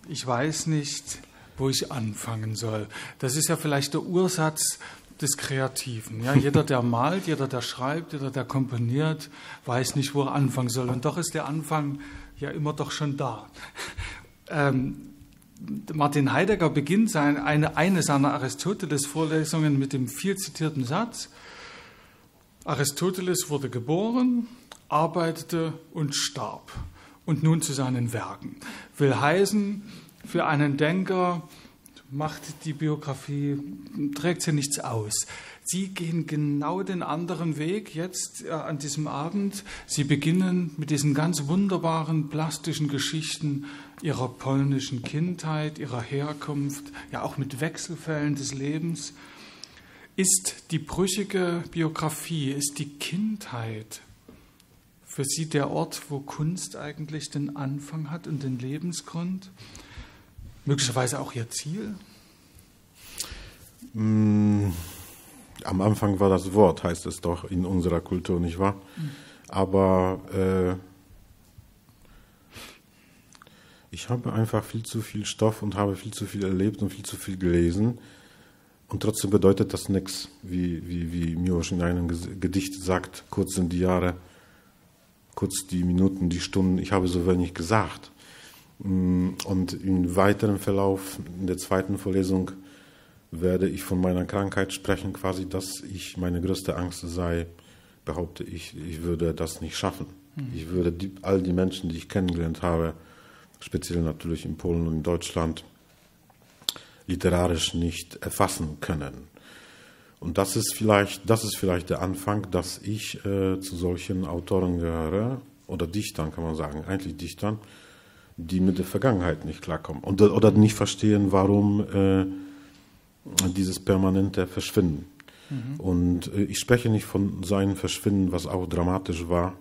ich weiß nicht, wo ich anfangen soll. Das ist ja vielleicht der Ursatz des Kreativen. Ja, jeder, der malt, jeder, der schreibt, jeder, der komponiert, weiß nicht, wo er anfangen soll. Und doch ist der Anfang ja immer doch schon da. Ähm, Martin Heidegger beginnt seine, eine, eine seiner Aristoteles-Vorlesungen mit dem viel zitierten Satz: Aristoteles wurde geboren, arbeitete und starb und nun zu seinen Werken. Will heißen, für einen Denker macht die Biografie, trägt sie nichts aus. Sie gehen genau den anderen Weg jetzt äh, an diesem Abend. Sie beginnen mit diesen ganz wunderbaren plastischen Geschichten ihrer polnischen Kindheit, ihrer Herkunft, ja auch mit Wechselfällen des Lebens. Ist die brüchige Biografie, ist die Kindheit für Sie der Ort, wo Kunst eigentlich den Anfang hat und den Lebensgrund? Möglicherweise auch Ihr Ziel? Mm, am Anfang war das Wort, heißt es doch in unserer Kultur, nicht wahr? Aber äh, ich habe einfach viel zu viel Stoff und habe viel zu viel erlebt und viel zu viel gelesen. Und trotzdem bedeutet das nichts, wie, wie, wie Miłosz in einem Gedicht sagt, kurz sind die Jahre, kurz die Minuten, die Stunden, ich habe so wenig gesagt. Mm, und im weiteren Verlauf in der zweiten Vorlesung werde ich von meiner Krankheit sprechen, quasi, dass ich meine größte Angst sei, behaupte ich, ich würde das nicht schaffen. Mhm. Ich würde die, all die Menschen, die ich kennengelernt habe, speziell natürlich in Polen und in Deutschland, literarisch nicht erfassen können. Und das ist vielleicht, das ist vielleicht der Anfang, dass ich äh, zu solchen Autoren gehöre, oder Dichtern kann man sagen, eigentlich Dichtern, die mit der Vergangenheit nicht klarkommen und, oder nicht verstehen, warum äh, dieses permanente Verschwinden. Mhm. Und äh, ich spreche nicht von seinem Verschwinden, was auch dramatisch war.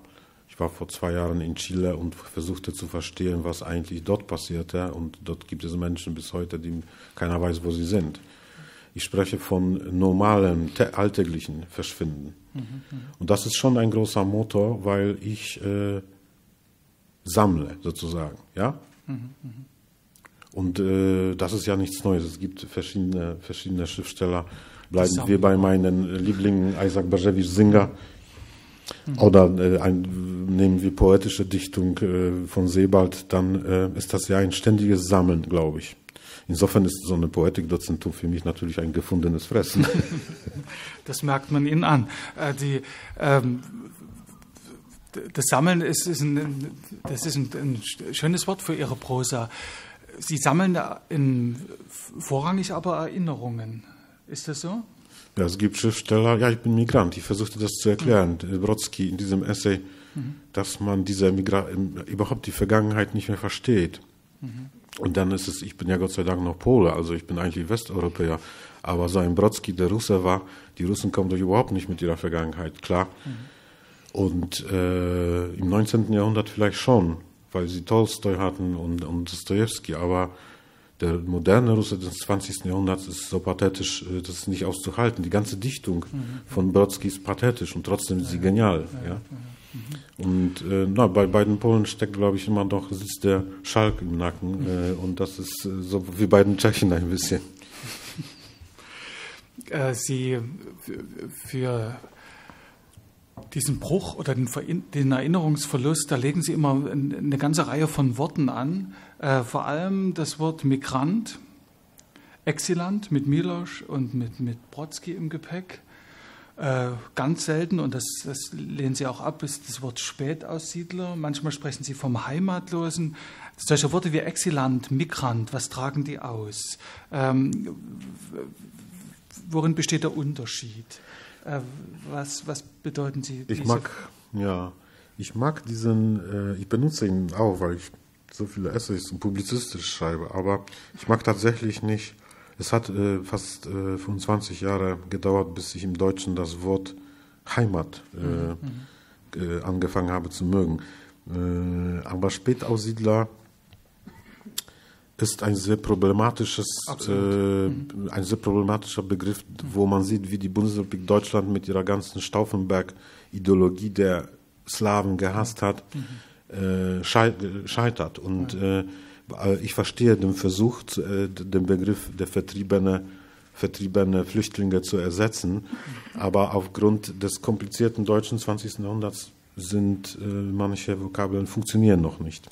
Ich war vor zwei Jahren in Chile und versuchte zu verstehen, was eigentlich dort passierte. Und dort gibt es Menschen bis heute, die keiner weiß, wo sie sind. Ich spreche von normalem, alltäglichen Verschwinden. Mhm, mhm. Und das ist schon ein großer Motor, weil ich äh, sammle sozusagen. Ja? Mhm, mhm, Und äh, das ist ja nichts Neues. Es gibt verschiedene, verschiedene Schriftsteller. Bleiben wir bei meinen Lieblingen Isaac Bashevis Singer. Mhm. Oder äh, ein, nehmen wir poetische Dichtung äh, von Sebald, dann äh, ist das ja ein ständiges Sammeln, glaube ich. Insofern ist so eine Poetikdozentur für mich natürlich ein gefundenes Fressen. Das merkt man Ihnen an. Äh, die, ähm, das Sammeln ist, ist, ein, das ist ein, ein, schönes Wort für Ihre Prosa. Sie sammeln in, vorrangig aber Erinnerungen. Ist das so? Ja, es gibt Schriftsteller, ja, ich bin Migrant, ich versuchte das zu erklären, mhm. Brodsky in diesem Essay, mhm. dass man diese Migra überhaupt die Vergangenheit nicht mehr versteht. Mhm. Und dann ist es, ich bin ja Gott sei Dank noch Pole, also ich bin eigentlich Westeuropäer, aber so ein Brodsky, der Russe war, die Russen kommen doch überhaupt nicht mit ihrer Vergangenheit klar. Mhm. Und äh, im 19. Jahrhundert vielleicht schon, weil sie Tolstoi hatten und, und Dostoevsky, aber der moderne Russe des 20. Jahrhunderts ist so pathetisch, äh, das ist nicht auszuhalten. Die ganze Dichtung mhm. von Brodsky ist pathetisch und trotzdem ist sie genial. Ja, ja. Mhm. Und äh, na, bei beiden Polen steckt, glaube ich, immer noch sitzt der Schalk im Nacken. Mhm. Äh, und das ist äh, so wie bei den Tschechen ein bisschen. Äh, sie für diesen Bruch oder den, den, Erinnerungsverlust, da legen Sie immer eine ganze Reihe von Worten an. Äh, vor allem das Wort Migrant, Exilant mit Milosch und mit, mit Brodsky im Gepäck. Äh, ganz selten, und das, das, lehnen Sie auch ab, ist das Wort Spätaussiedler. Manchmal sprechen Sie vom Heimatlosen. Solche Worte wie Exilant, Migrant, was tragen die aus? Ähm, worin besteht der Unterschied? Äh, was, was bedeuten Sie? Ich mag, ja, ich mag diesen, äh, ich benutze ihn auch, weil ich so viele Essays und publizistisch schreibe, aber ich mag tatsächlich nicht, es hat äh, fast äh, 25 Jahre gedauert, bis ich im Deutschen das Wort Heimat äh, mhm. mhm. angefangen habe zu mögen. Äh, aber Spätaussiedler ist ein sehr problematisches, äh, mhm. ein sehr problematischer Begriff, wo man sieht, wie die Bundesrepublik Deutschland mit ihrer ganzen Stauffenberg-Ideologie der Slawen gehasst hat, mhm. äh, scheitert. Und äh, ich verstehe den Versuch, äh, den Begriff der Vertriebene, vertriebene Flüchtlinge zu ersetzen, aber aufgrund des komplizierten deutschen 20. Jahrhunderts sind äh, manche Vokabeln funktionieren noch nicht.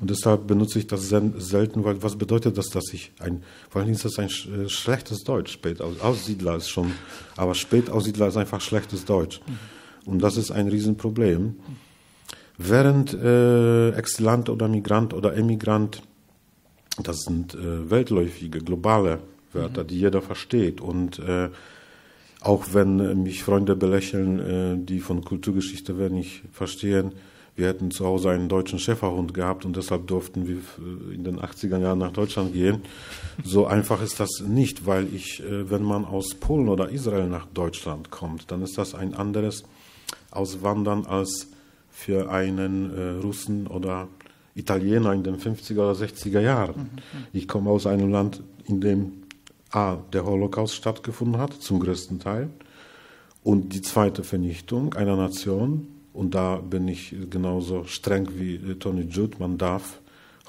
Und deshalb benutze ich das selten, weil was bedeutet das, dass ich ein, vor allem ist das ein sch äh, schlechtes Deutsch, Spätaussiedler ist schon, aber Spätaussiedler ist einfach schlechtes Deutsch. Und das ist ein Riesenproblem. Während äh, Exilant oder Migrant oder Emigrant, das sind äh, weltläufige, globale Wörter, mhm. die jeder versteht. Und äh, auch wenn mich Freunde belächeln, äh, die von Kulturgeschichte wenig verstehen, wir hätten zu Hause einen deutschen Schäferhund gehabt und deshalb durften wir in den 80er Jahren nach Deutschland gehen. So einfach ist das nicht, weil ich, äh, wenn man aus Polen oder Israel nach Deutschland kommt, dann ist das ein anderes Auswandern als für einen äh, Russen oder Italiener in den 50er oder 60er Jahren. Mhm. Ich komme aus einem Land, in dem A, der Holocaust stattgefunden hat, zum größten Teil, und die zweite Vernichtung einer Nation, und da bin ich genauso streng wie äh, Tony Judd, man darf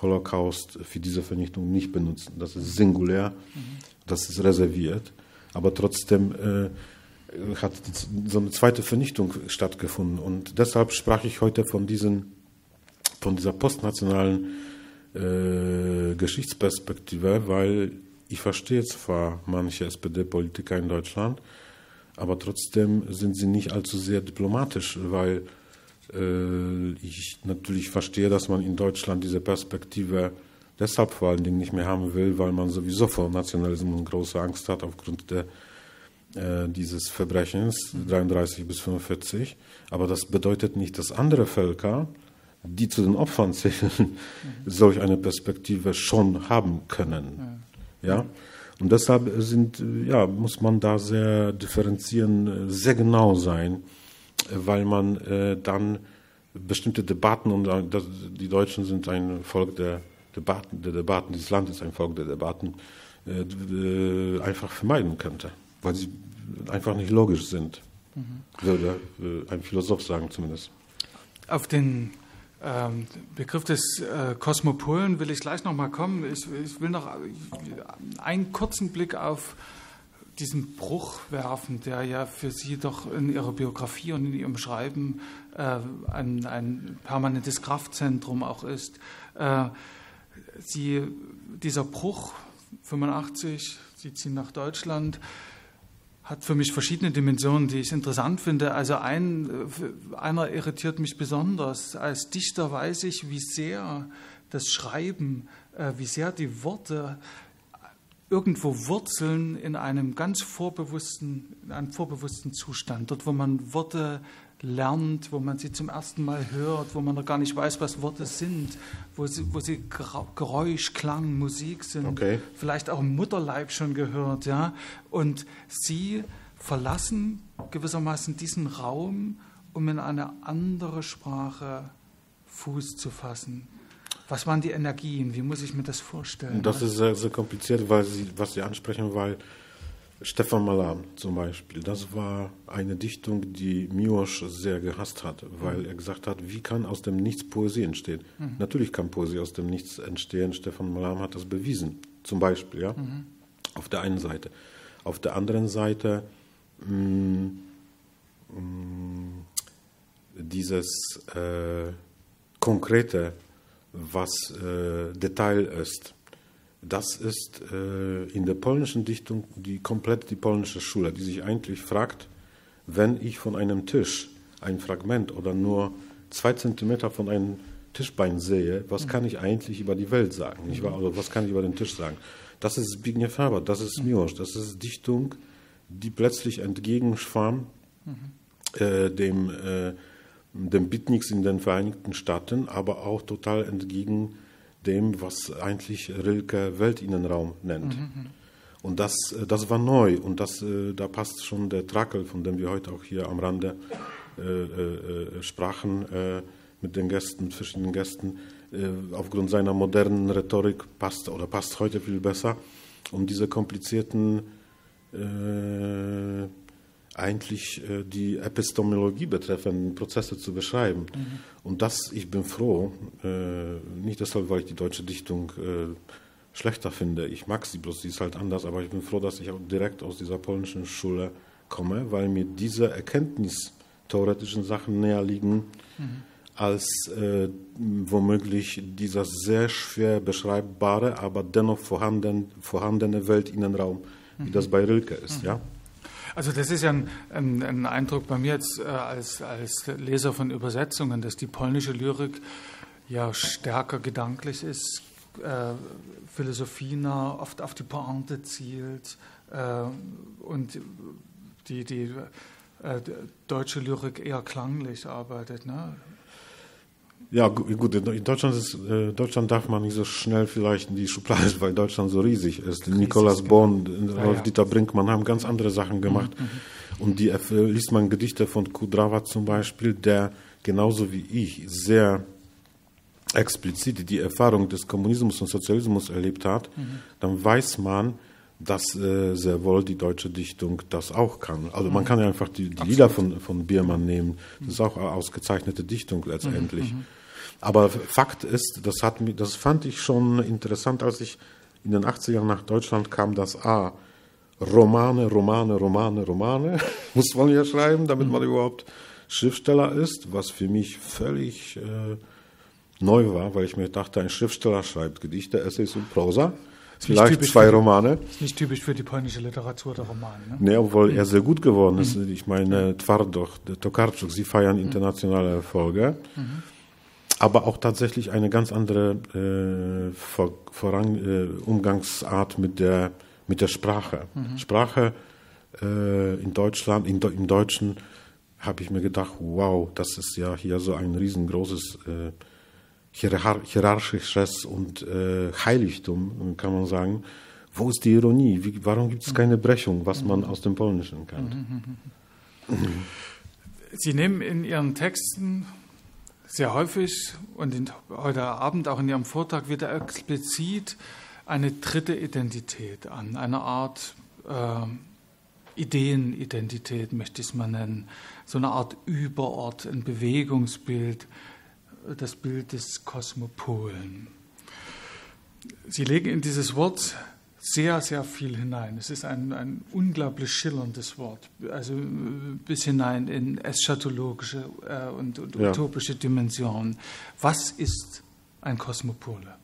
Holocaust für diese Vernichtung nicht benutzen. Das ist singulär, mhm. das ist reserviert, aber trotzdem äh, hat so eine zweite Vernichtung stattgefunden. Und deshalb sprach ich heute von, diesen, von dieser postnationalen äh, Geschichtsperspektive, weil ich verstehe zwar manche SPD-Politiker in Deutschland, aber trotzdem sind sie nicht allzu sehr diplomatisch, weil äh, ich natürlich verstehe, dass man in Deutschland diese Perspektive deshalb vor allen Dingen nicht mehr haben will, weil man sowieso vor Nationalismus große Angst hat aufgrund der, äh, dieses Verbrechens mhm. 33 bis 45. Aber das bedeutet nicht, dass andere Völker, die zu den Opfern zählen, mhm. solch eine Perspektive schon haben können. Ja. Und deshalb sind, ja, muss man da sehr differenzieren, sehr genau sein, weil man äh, dann bestimmte Debatten und das, die Deutschen sind ein Volk der Debatten, der Debatten, dieses Land ist ein Volk der Debatten, äh, äh, einfach vermeiden könnte, weil sie einfach nicht logisch sind, mhm. würde äh, ein Philosoph sagen zumindest. Auf den ähm, Begriff des äh, Kosmopolen will ich gleich noch mal kommen. Ich, ich, will noch einen kurzen Blick auf diesen Bruch werfen, der ja für Sie doch in Ihrer Biografie und in Ihrem Schreiben äh, ein, ein, permanentes Kraftzentrum auch ist. Äh, Sie, dieser Bruch 85, Sie ziehen nach Deutschland, hat für mich verschiedene Dimensionen, die ich interessant finde. Also ein, einer irritiert mich besonders. Als Dichter weiß ich, wie sehr das Schreiben, äh, wie sehr die Worte irgendwo wurzeln in einem ganz vorbewussten, in einem vorbewussten Zustand. Dort, wo man Worte lernt, wo man sie zum ersten Mal hört, wo man noch gar nicht weiß, was Worte sind, wo sie, wo sie Geräusch, Klang, Musik sind, okay. vielleicht auch im Mutterleib schon gehört, ja. Und sie verlassen gewissermaßen diesen Raum, um in eine andere Sprache Fuß zu fassen. Was waren die Energien? Wie muss ich mir das vorstellen? Das ist sehr, sehr kompliziert, weil Sie, was Sie ansprechen, weil Stefan Malam zum Beispiel, das war eine Dichtung, die Miłosz sehr gehasst hat, weil er gesagt hat, wie kann aus dem Nichts Poesie entstehen? Mhm. Natürlich kann Poesie aus dem Nichts entstehen. Stefan Malam hat das bewiesen, zum Beispiel, ja, mhm. auf der einen Seite. Auf der anderen Seite mh, mm, mh, mm, dieses äh, konkrete, was äh, Detail ist das ist äh, in der polnischen Dichtung die komplett die polnische Schule, die sich eigentlich fragt, wenn ich von einem Tisch ein Fragment oder nur zwei Zentimeter von einem Tischbein sehe, was kann ich eigentlich über die Welt sagen? Nicht wahr? Oder was kann ich über den Tisch sagen? Das ist Zbigniew Faber, das ist Miłosz, das ist Dichtung, die plötzlich entgegenschwamm äh, dem, äh, dem Bitniks in den Vereinigten Staaten, aber auch total entgegen dem, was eigentlich Rilke Weltinnenraum nennt. Mhm. Und das, äh, das war neu und das, äh, da passt schon der Trackel, von dem wir heute auch hier am Rande äh, äh, sprachen, äh, mit den Gästen, mit verschiedenen Gästen, äh, aufgrund seiner modernen Rhetorik passt oder passt heute viel besser, um diese komplizierten eigentlich äh, die Epistemologie betreffenden Prozesse zu beschreiben. Mhm. Und das, ich bin froh, äh, nicht deshalb, weil ich die deutsche Dichtung äh, schlechter finde, ich mag sie bloß, sie ist halt anders, aber ich bin froh, dass ich auch direkt aus dieser polnischen Schule komme, weil mir diese erkenntnistheoretischen Sachen näher liegen, mhm. als äh, womöglich dieser sehr schwer beschreibbare, aber dennoch vorhanden, vorhandene Weltinnenraum, mhm. wie das bei Rilke ist. Mhm. Ja? Also das ist ja ein, ein, ein Eindruck bei mir jetzt äh, als, als Leser von Übersetzungen, dass die polnische Lyrik ja stärker gedanklich ist, äh, Philosophie nah, oft auf die Pointe zielt äh, und die, die äh, deutsche Lyrik eher klanglich arbeitet. Ne? Ja, gut, in Deutschland, ist, äh, Deutschland darf man nicht so schnell vielleicht in die Schublade, weil Deutschland so riesig ist. Riesig, Nikolaus genau. Born, ja, Rolf ja. Dieter Brinkmann haben ganz andere Sachen gemacht. Mhm, mhm. Und die äh, liest man Gedichte von Kudrawa zum Beispiel, der genauso wie ich sehr explizit die Erfahrung des Kommunismus und Sozialismus erlebt hat, mhm. dann weiß man, dass äh, sehr wohl die deutsche Dichtung das auch kann. Also man mhm. kann ja einfach die, die Lieder von, von Biermann nehmen. Das ist auch eine ausgezeichnete Dichtung letztendlich. Mhm, mhm. Aber Fakt ist, das, hat, das fand ich schon interessant, als ich in den 80ern nach Deutschland kam, dass A, Romane, Romane, Romane, Romane, muss man ja schreiben, damit man überhaupt Schriftsteller ist, was für mich völlig äh, neu war, weil ich mir dachte, ein Schriftsteller schreibt Gedichte, Essays und Prosa. Vielleicht zwei Romane. Ist nicht typisch für die polnische Literatur, der Roman. Ne? Nee, obwohl mhm. er sehr gut geworden ist. Mhm. Ich meine, Twardoch, Tokarczuk, sie feiern mhm. internationale Erfolge. Mhm. Aber auch tatsächlich eine ganz andere äh, Voran äh, Umgangsart mit der, mit der Sprache. Mhm. Sprache äh, in Deutschland, in, im Deutschen habe ich mir gedacht, wow, das ist ja hier so ein riesengroßes äh, hierarchisches und äh, Heiligtum, kann man sagen. Wo ist die Ironie? Wie, warum gibt es keine Brechung, was man aus dem Polnischen kennt? Sie nehmen in Ihren Texten sehr häufig und in, heute Abend auch in Ihrem Vortrag wieder explizit eine dritte Identität an, eine Art äh, Ideenidentität, möchte ich es mal nennen, so eine Art Überort, ein Bewegungsbild, das Bild des Kosmopolen. Sie legen in dieses Wort sehr, sehr viel hinein. Es ist ein, ein unglaublich schillerndes Wort, also bis hinein in eschatologische äh, und, und ja. utopische Dimensionen. Was ist ein Kosmopole?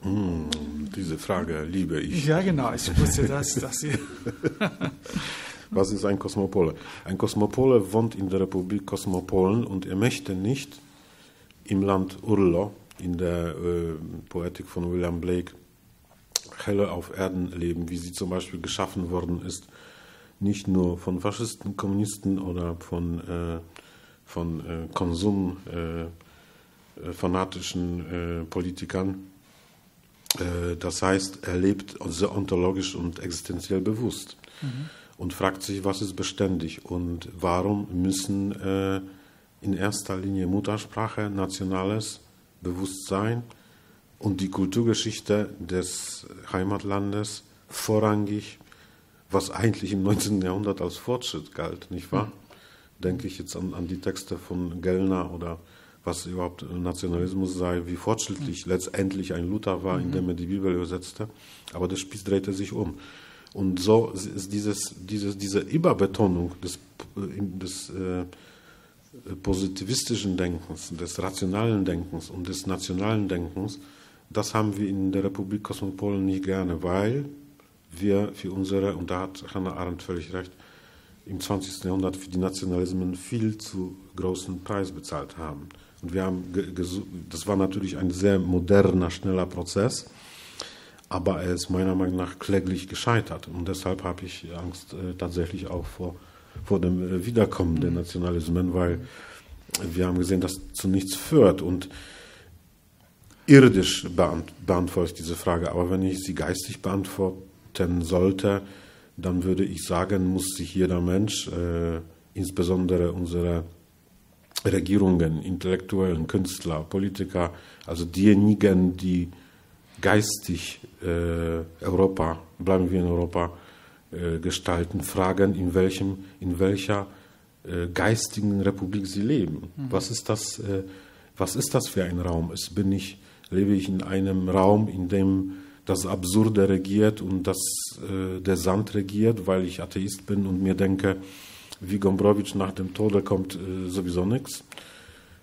Hm, diese Frage liebe ich. Ja, genau, ich wusste das, dass Sie. Was ist ein Kosmopole? Ein Kosmopole wohnt in der Republik Kosmopolen und er möchte nicht im Land Urlo, in der äh, Poetik von William Blake, Helle auf Erden leben, wie sie zum Beispiel geschaffen worden ist, nicht nur von Faschisten, Kommunisten oder von, äh, von äh, Konsum, äh, äh, äh, Politikern. das heißt, er lebt sehr ontologisch und existenziell bewusst mhm. und fragt sich, was ist beständig und warum müssen in erster Linie Muttersprache, nationales Bewusstsein und die Kulturgeschichte des Heimatlandes vorrangig, was eigentlich im 19. Jahrhundert als Fortschritt galt, nicht wahr? Mhm. Denke ich jetzt an, an, die Texte von Gellner oder was überhaupt Nationalismus sei, wie fortschrittlich mhm. letztendlich ein Luther war, mhm. indem er die Bibel übersetzte. Aber der Spieß drehte sich um. Und so ist dieses, dieses, diese Überbetonung des, des äh, positivistischen Denkens, des rationalen Denkens und des nationalen Denkens, das haben wir in der Republik Kosmopolen nicht gerne, weil wir für unsere, und da hat Hannah Arendt völlig recht, im 20. Jahrhundert für die Nationalismen viel zu großen Preis bezahlt haben. Und wir haben, das war natürlich ein sehr moderner, schneller Prozess, aber er ist meiner Meinung nach kläglich gescheitert. Und deshalb habe ich Angst äh, tatsächlich auch vor vor dem äh, Wiederkommen der Nationalismen, weil wir haben gesehen, dass zu nichts führt. Und irdisch beantworte ich diese Frage, aber wenn ich sie geistig beantworten sollte, dann würde ich sagen, muss sich jeder Mensch, äh, insbesondere unsere Regierungen, Intellektuellen, Künstler, Politiker, also diejenigen, die geistig äh, Europa, bleiben wir in Europa, äh, gestalten, fragen, in, welchem, in welcher äh, geistigen Republik sie leben. Mhm. Was, ist das, äh, was ist das für ein Raum? Es bin ich, lebe ich in einem Raum, in dem das Absurde regiert und das, äh, der Sand regiert, weil ich Atheist bin und mir denke, wie Gombrowicz nach dem Tode kommt äh, sowieso nichts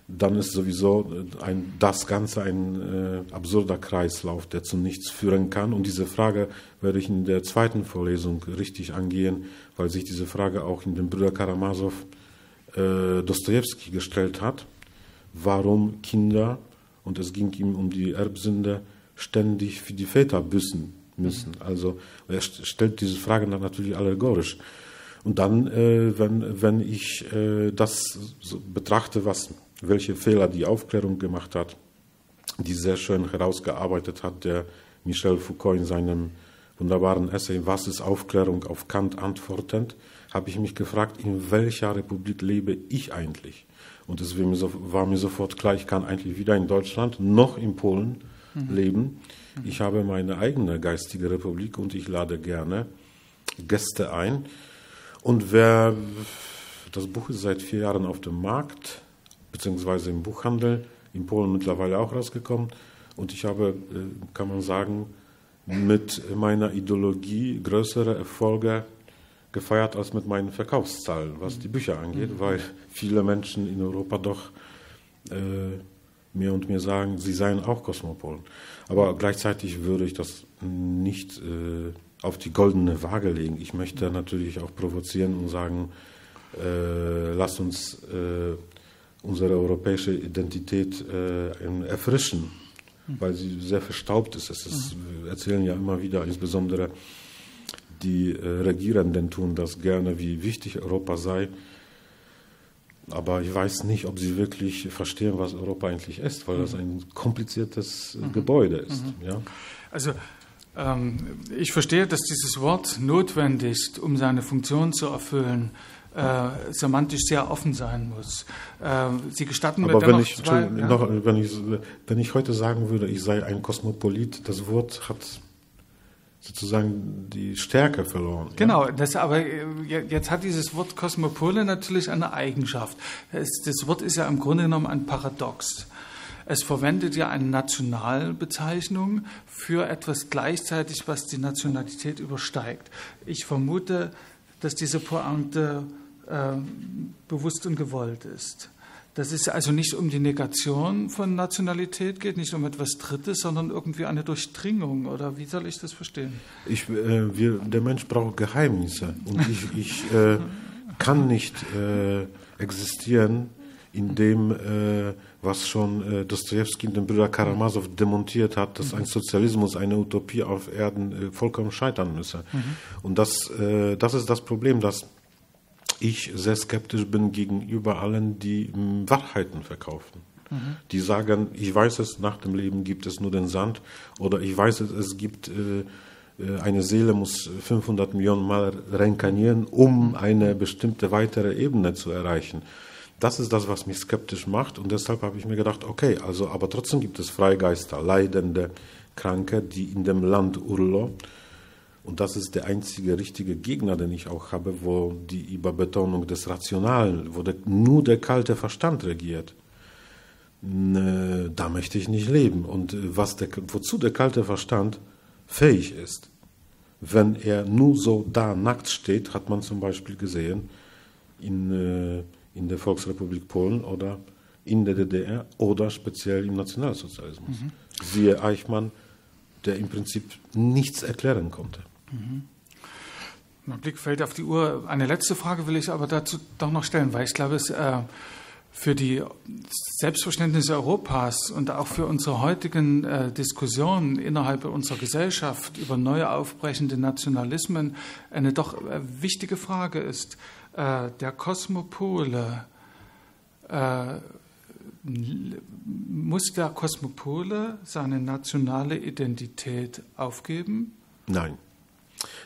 dann ist sowieso äh, ein, das Ganze ein äh, absurder Kreislauf, der zu nichts führen kann. Und diese Frage werde ich in der zweiten Vorlesung richtig angehen, weil sich diese Frage auch in dem Brüder Karamasow äh, Dostoevsky gestellt hat. Warum Kinder, und es ging ihm um die Erbsünde, ständig für die Väter büßen müssen. Also er stellt diese Frage dann natürlich allegorisch. Und dann, äh, wenn, wenn ich äh, das so betrachte, was, welche Fehler die Aufklärung gemacht hat, die sehr schön herausgearbeitet hat, der Michel Foucault in seinem wunderbaren Essay Was ist Aufklärung auf Kant antwortend, habe ich mich gefragt, in welcher Republik lebe ich eigentlich? Und es war mir sofort klar, ich kann eigentlich weder in Deutschland noch in Polen mhm. leben. Ich habe meine eigene geistige Republik und ich lade gerne Gäste ein. Und wer, das Buch ist seit vier Jahren auf dem Markt, beziehungsweise im Buchhandel, in Polen mittlerweile auch rausgekommen. Und ich habe, äh, kann man sagen, mit meiner Ideologie größere Erfolge gefeiert als mit meinen Verkaufszahlen, was die Bücher angeht, mhm. weil viele Menschen in Europa doch äh, mir und mir sagen, sie seien auch Kosmopolen. Aber gleichzeitig würde ich das nicht äh, auf die goldene Waage legen. Ich möchte natürlich auch provozieren und sagen, äh, lasst uns äh, unsere europäische Identität äh, erfrischen, mhm. weil sie sehr verstaubt ist. Es ist, mhm. erzählen ja immer wieder, insbesondere die äh, Regierenden tun das gerne, wie wichtig Europa sei. Aber ich weiß nicht, ob sie wirklich verstehen, was Europa eigentlich ist, weil das ein kompliziertes mhm. Gebäude ist. Mhm. Ja? Also ähm, ich verstehe, dass dieses Wort notwendig ist, um seine Funktion zu erfüllen äh, semantisch sehr offen sein muss. Äh, Sie gestatten Aber mir wenn ich, zwei, ja? noch, wenn, ich, wenn ich heute sagen würde, ich sei ein Kosmopolit, das Wort hat sozusagen die Stärke verloren. Genau, das, aber äh, jetzt hat dieses Wort Kosmopole natürlich eine Eigenschaft. Das, das Wort ist ja im Grunde genommen ein Paradox. Es verwendet ja eine Nationalbezeichnung für etwas gleichzeitig, was die Nationalität übersteigt. Ich vermute, dass diese Pointe äh, bewusst und gewollt ist. Dass es also nicht um die Negation von Nationalität geht, nicht um etwas Drittes, sondern irgendwie eine Durchdringung. Oder wie soll ich das verstehen? Ich, äh, wir, der Mensch braucht Geheimnisse. Und ich, ich äh, kann nicht äh, existieren, indem, äh, was schon äh, Dostoevsky in dem Brüder Karamasow demontiert hat, dass ein Sozialismus, eine Utopie auf Erden äh, vollkommen scheitern müsse. Mhm. Und das, äh, das ist das Problem, dass ich sehr skeptisch bin gegenüber allen, die hm, Wahrheiten verkaufen. Mhm. Die sagen, ich weiß es, nach dem Leben gibt es nur den Sand oder ich weiß es, es gibt äh, äh eine Seele muss 500 Millionen Mal reinkarnieren, um eine bestimmte weitere Ebene zu erreichen. Das ist das, was mich skeptisch macht und deshalb habe ich mir gedacht, okay, also aber trotzdem gibt es Freigeister, Leidende, Kranke, die in dem Land Urlo und das ist der einzige richtige Gegner, den ich auch habe, wo die Überbetonung des Rationalen, wo der, nur der kalte Verstand regiert. Da möchte ich nicht leben. Und was der, wozu der kalte Verstand fähig ist, wenn er nur so da nackt steht, hat man zum Beispiel gesehen in, äh, in der Volksrepublik Polen oder in der DDR oder speziell im Nationalsozialismus. Mhm. Siehe Eichmann, der im Prinzip nichts erklären konnte. Mhm. Mein Blick fällt auf die Uhr. Eine letzte Frage will ich aber dazu doch noch stellen, weil ich glaube, es äh, für die Selbstverständnisse Europas und auch für unsere heutigen äh, Diskussionen innerhalb unserer Gesellschaft über neue aufbrechende Nationalismen eine doch äh, wichtige Frage ist. Äh, der Kosmopole, äh, muss der Kosmopole seine nationale Identität aufgeben? Nein.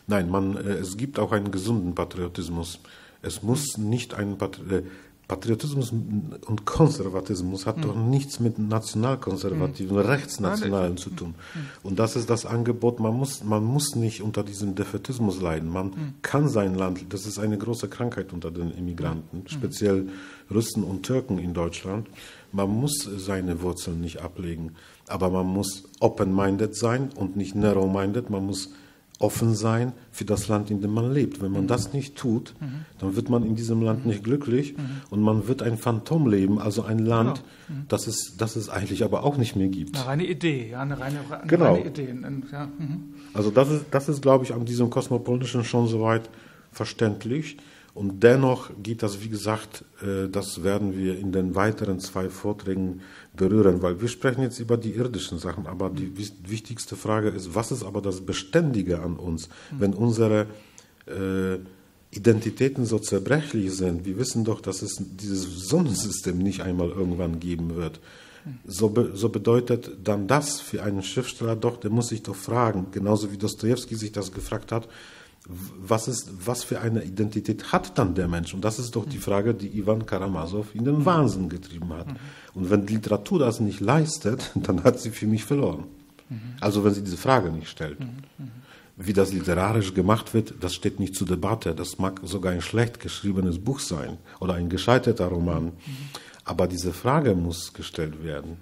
Nein, man, äh, es gibt auch einen gesunden Patriotismus. Es muss nicht ein Patri äh, Patriotismus und Konservatismus hat mhm. doch nichts mit nationalkonservativen, mhm. rechtsnationalen zu tun. Mhm. Und das ist das Angebot, man muss, man muss nicht unter diesem Defetismus leiden. Man mhm. kann sein Land, das ist eine große Krankheit unter den Immigranten, mhm. speziell Russen und Türken in Deutschland. Man muss seine Wurzeln nicht ablegen, aber man muss open-minded sein und nicht narrow-minded. Man muss offen sein für das Land, in dem man lebt. Wenn man mhm. das nicht tut, mhm. dann wird man in diesem Land nicht glücklich mhm. und man wird ein Phantom leben, also ein Land, genau. das, es, das es eigentlich aber auch nicht mehr gibt. Eine reine Idee, ja, eine reine, eine genau. reine Idee. Ja. Also das ist, das ist, glaube ich, an diesem Kosmopolitischen schon soweit verständlich. Und dennoch geht das, wie gesagt, äh, das werden wir in den weiteren zwei Vorträgen berühren, weil wir sprechen jetzt über die irdischen Sachen, aber die wichtigste Frage ist, was ist aber das Beständige an uns, wenn unsere äh, Identitäten so zerbrechlich sind. Wir wissen doch, dass es dieses Sonnensystem nicht einmal irgendwann geben wird. So, be, so bedeutet dann das für einen Schriftsteller doch, der muss sich doch fragen, genauso wie Dostoevsky sich das gefragt hat, was, ist, was für eine Identität hat dann der Mensch? Und das ist doch die Frage, die Ivan Karamasow in den Wahnsinn getrieben hat. Und wenn die Literatur das nicht leistet, dann hat sie für mich verloren. Also wenn sie diese Frage nicht stellt. Wie das literarisch gemacht wird, das steht nicht zur Debatte. Das mag sogar ein schlecht geschriebenes Buch sein oder ein gescheiterter Roman. Aber diese Frage muss gestellt werden.